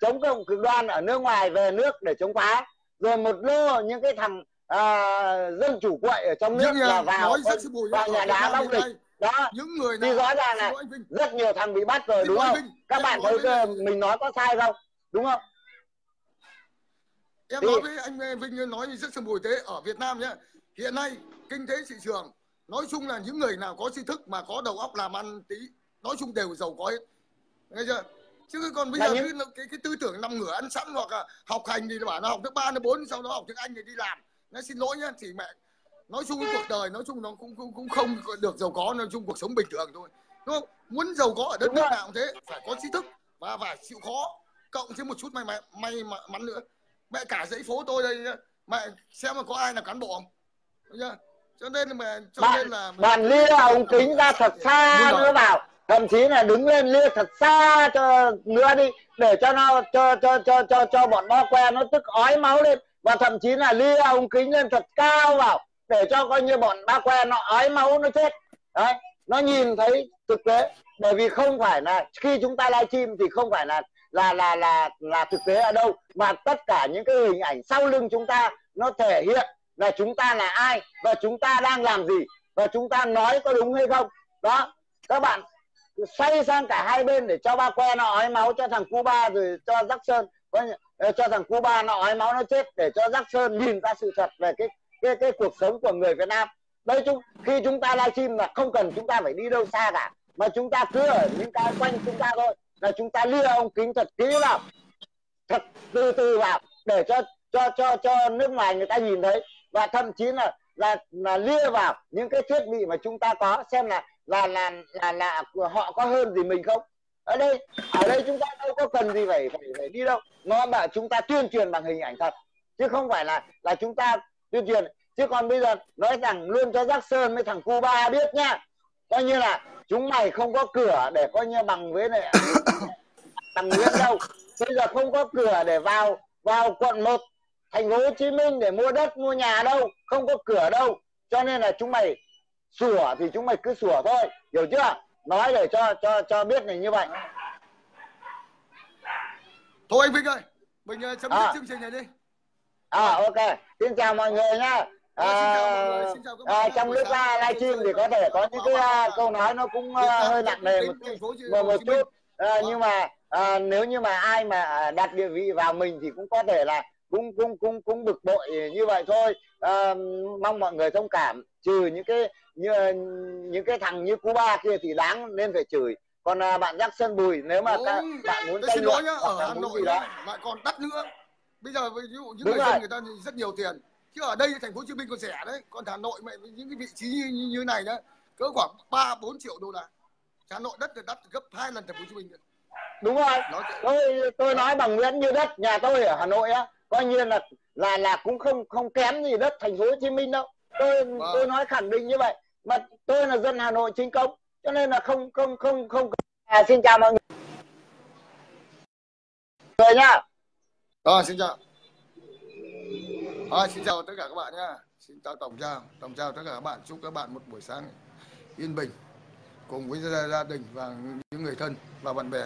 chống cộng cực đoan ở nước ngoài về nước để chống phá. Rồi một lô những cái thằng à, dân chủ quậy ở trong nước là vào vào nhà đá long lịch đó. Những người nào, thì rõ ràng là rất nhiều thằng bị bắt rồi đúng không? Vinh, các bạn thấy Vinh. mình nói có sai không? Đúng không? Em thì... nói với anh Vinh nói rất sầm bùi thế ở Việt Nam nhé. Hiện nay kinh tế thị trường nói chung là những người nào có tri thức mà có đầu óc làm ăn tí nói chung đều giàu có hết. Nghe chưa chứ còn bây giờ những... cái, cái cái tư tưởng nằm ngửa ăn sẵn hoặc là học hành thì bảo nó học thứ ba thứ bốn sau đó học tiếng anh thì đi làm. Nó xin lỗi nhá thì mẹ nói chung cuộc đời nói chung nó cũng cũng cũng không được giàu có nói chung cuộc sống bình thường thôi. Đúng không? Muốn giàu có ở đất nước nào cũng thế phải có tri thức và phải chịu khó. Cộng thêm một chút may may may mắn nữa. Mẹ cả dãy phố tôi đây mẹ xem mà có ai là cán bộ không? Chưa? Cho nên mà cho bạn, nên là bạn lia ống kính ra thật xa nữa vào thậm chí là đứng lên lia thật xa cho nữa đi, để cho nó, cho cho cho cho cho bọn bo que nó tức ói máu lên. Và thậm chí là lia ống kính lên thật cao vào, để cho coi như bọn ba que nó ói máu nó chết. Đấy, nó nhìn thấy thực tế. Bởi vì không phải là khi chúng ta livestream thì không phải là là là là là thực tế ở đâu. Mà tất cả những cái hình ảnh sau lưng chúng ta nó thể hiện là chúng ta là ai và chúng ta đang làm gì và chúng ta nói có đúng hay không. Đó, các bạn xoay sang cả hai bên để cho ba que nó ói máu cho thằng Cuba rồi cho Jackson ờ, cho thằng Cuba nó ói máu nó chết để cho Jackson nhìn ra sự thật về cái cái cái cuộc sống của người Việt Nam. Đấy chúng khi chúng ta livestream là không cần chúng ta phải đi đâu xa cả mà chúng ta cứ ở những cái quanh chúng ta thôi là chúng ta lia ông kính thật kỹ vào thật từ từ vào để cho cho cho cho nước ngoài người ta nhìn thấy. Và thậm chí là là là lia vào những cái thiết bị mà chúng ta có xem là là là là, là, họ có hơn gì mình không? Ở đây ở đây chúng ta đâu có cần gì phải phải phải đi đâu. Nó mà chúng ta tuyên truyền bằng hình ảnh thật. Chứ không phải là là chúng ta tuyên truyền. Chứ còn bây giờ nói rằng luôn cho Jackson với thằng Cuba biết nhá. Coi như là chúng mày không có cửa để coi như bằng với này bằng Nguyễn đâu bây giờ không có cửa để vào vào quận 1 thành phố Hồ Chí Minh để mua đất mua nhà đâu. Không có cửa đâu. Cho nên là chúng mày sủa thì chúng mày cứ sủa thôi hiểu chưa? Nói để cho cho cho biết này như vậy. Thôi anh Vinh ơi mình ờ, chấm dứt à. chương trình này đi. À ok. Xin chào mọi người nhá à, xin chào à, trong lúc livestream thì có thể có những cái uh, câu nói nó cũng uh, hơi nặng nề một, một, một chút. À, nhưng mà à, nếu như mà ai mà đặt địa vị vào mình thì cũng có thể là cũng cũng cũng cũng bực bội như vậy thôi. À, mong mọi người thông cảm trừ những cái như những cái thằng như Cuba kia thì đáng nên phải chửi. Còn à, bạn Jackson Bùi nếu mà ta, bạn muốn tranh luận ở Hà Nội đó. lại còn đắt nữa. Bây giờ ví dụ những Đúng người dân người ta rất nhiều tiền. Chứ ở đây thành phố Hồ Chí Minh còn rẻ đấy. Còn Hà Nội mẹ những cái vị trí như, như, như này đó cỡ khoảng ba bốn triệu đô la. Hà Nội đất thì đắt gấp hai lần thành phố Hồ Chí Minh đúng rồi. Nói tôi tôi nói bằng nguyễn như đất nhà tôi ở Hà Nội á coi như là là là cũng không không kém gì đất thành phố Hồ Chí Minh đâu tôi vâng. tôi nói khẳng định như vậy mà tôi là dân Hà Nội chính công cho nên là không không không không à, xin chào mọi người. Người nhá. Rồi xin chào. Rồi xin chào tất cả các bạn nhá. Xin chào tổng chào. Tổng chào tất cả các bạn. Chúc các bạn một buổi sáng yên bình cùng với gia đình và những người thân và bạn bè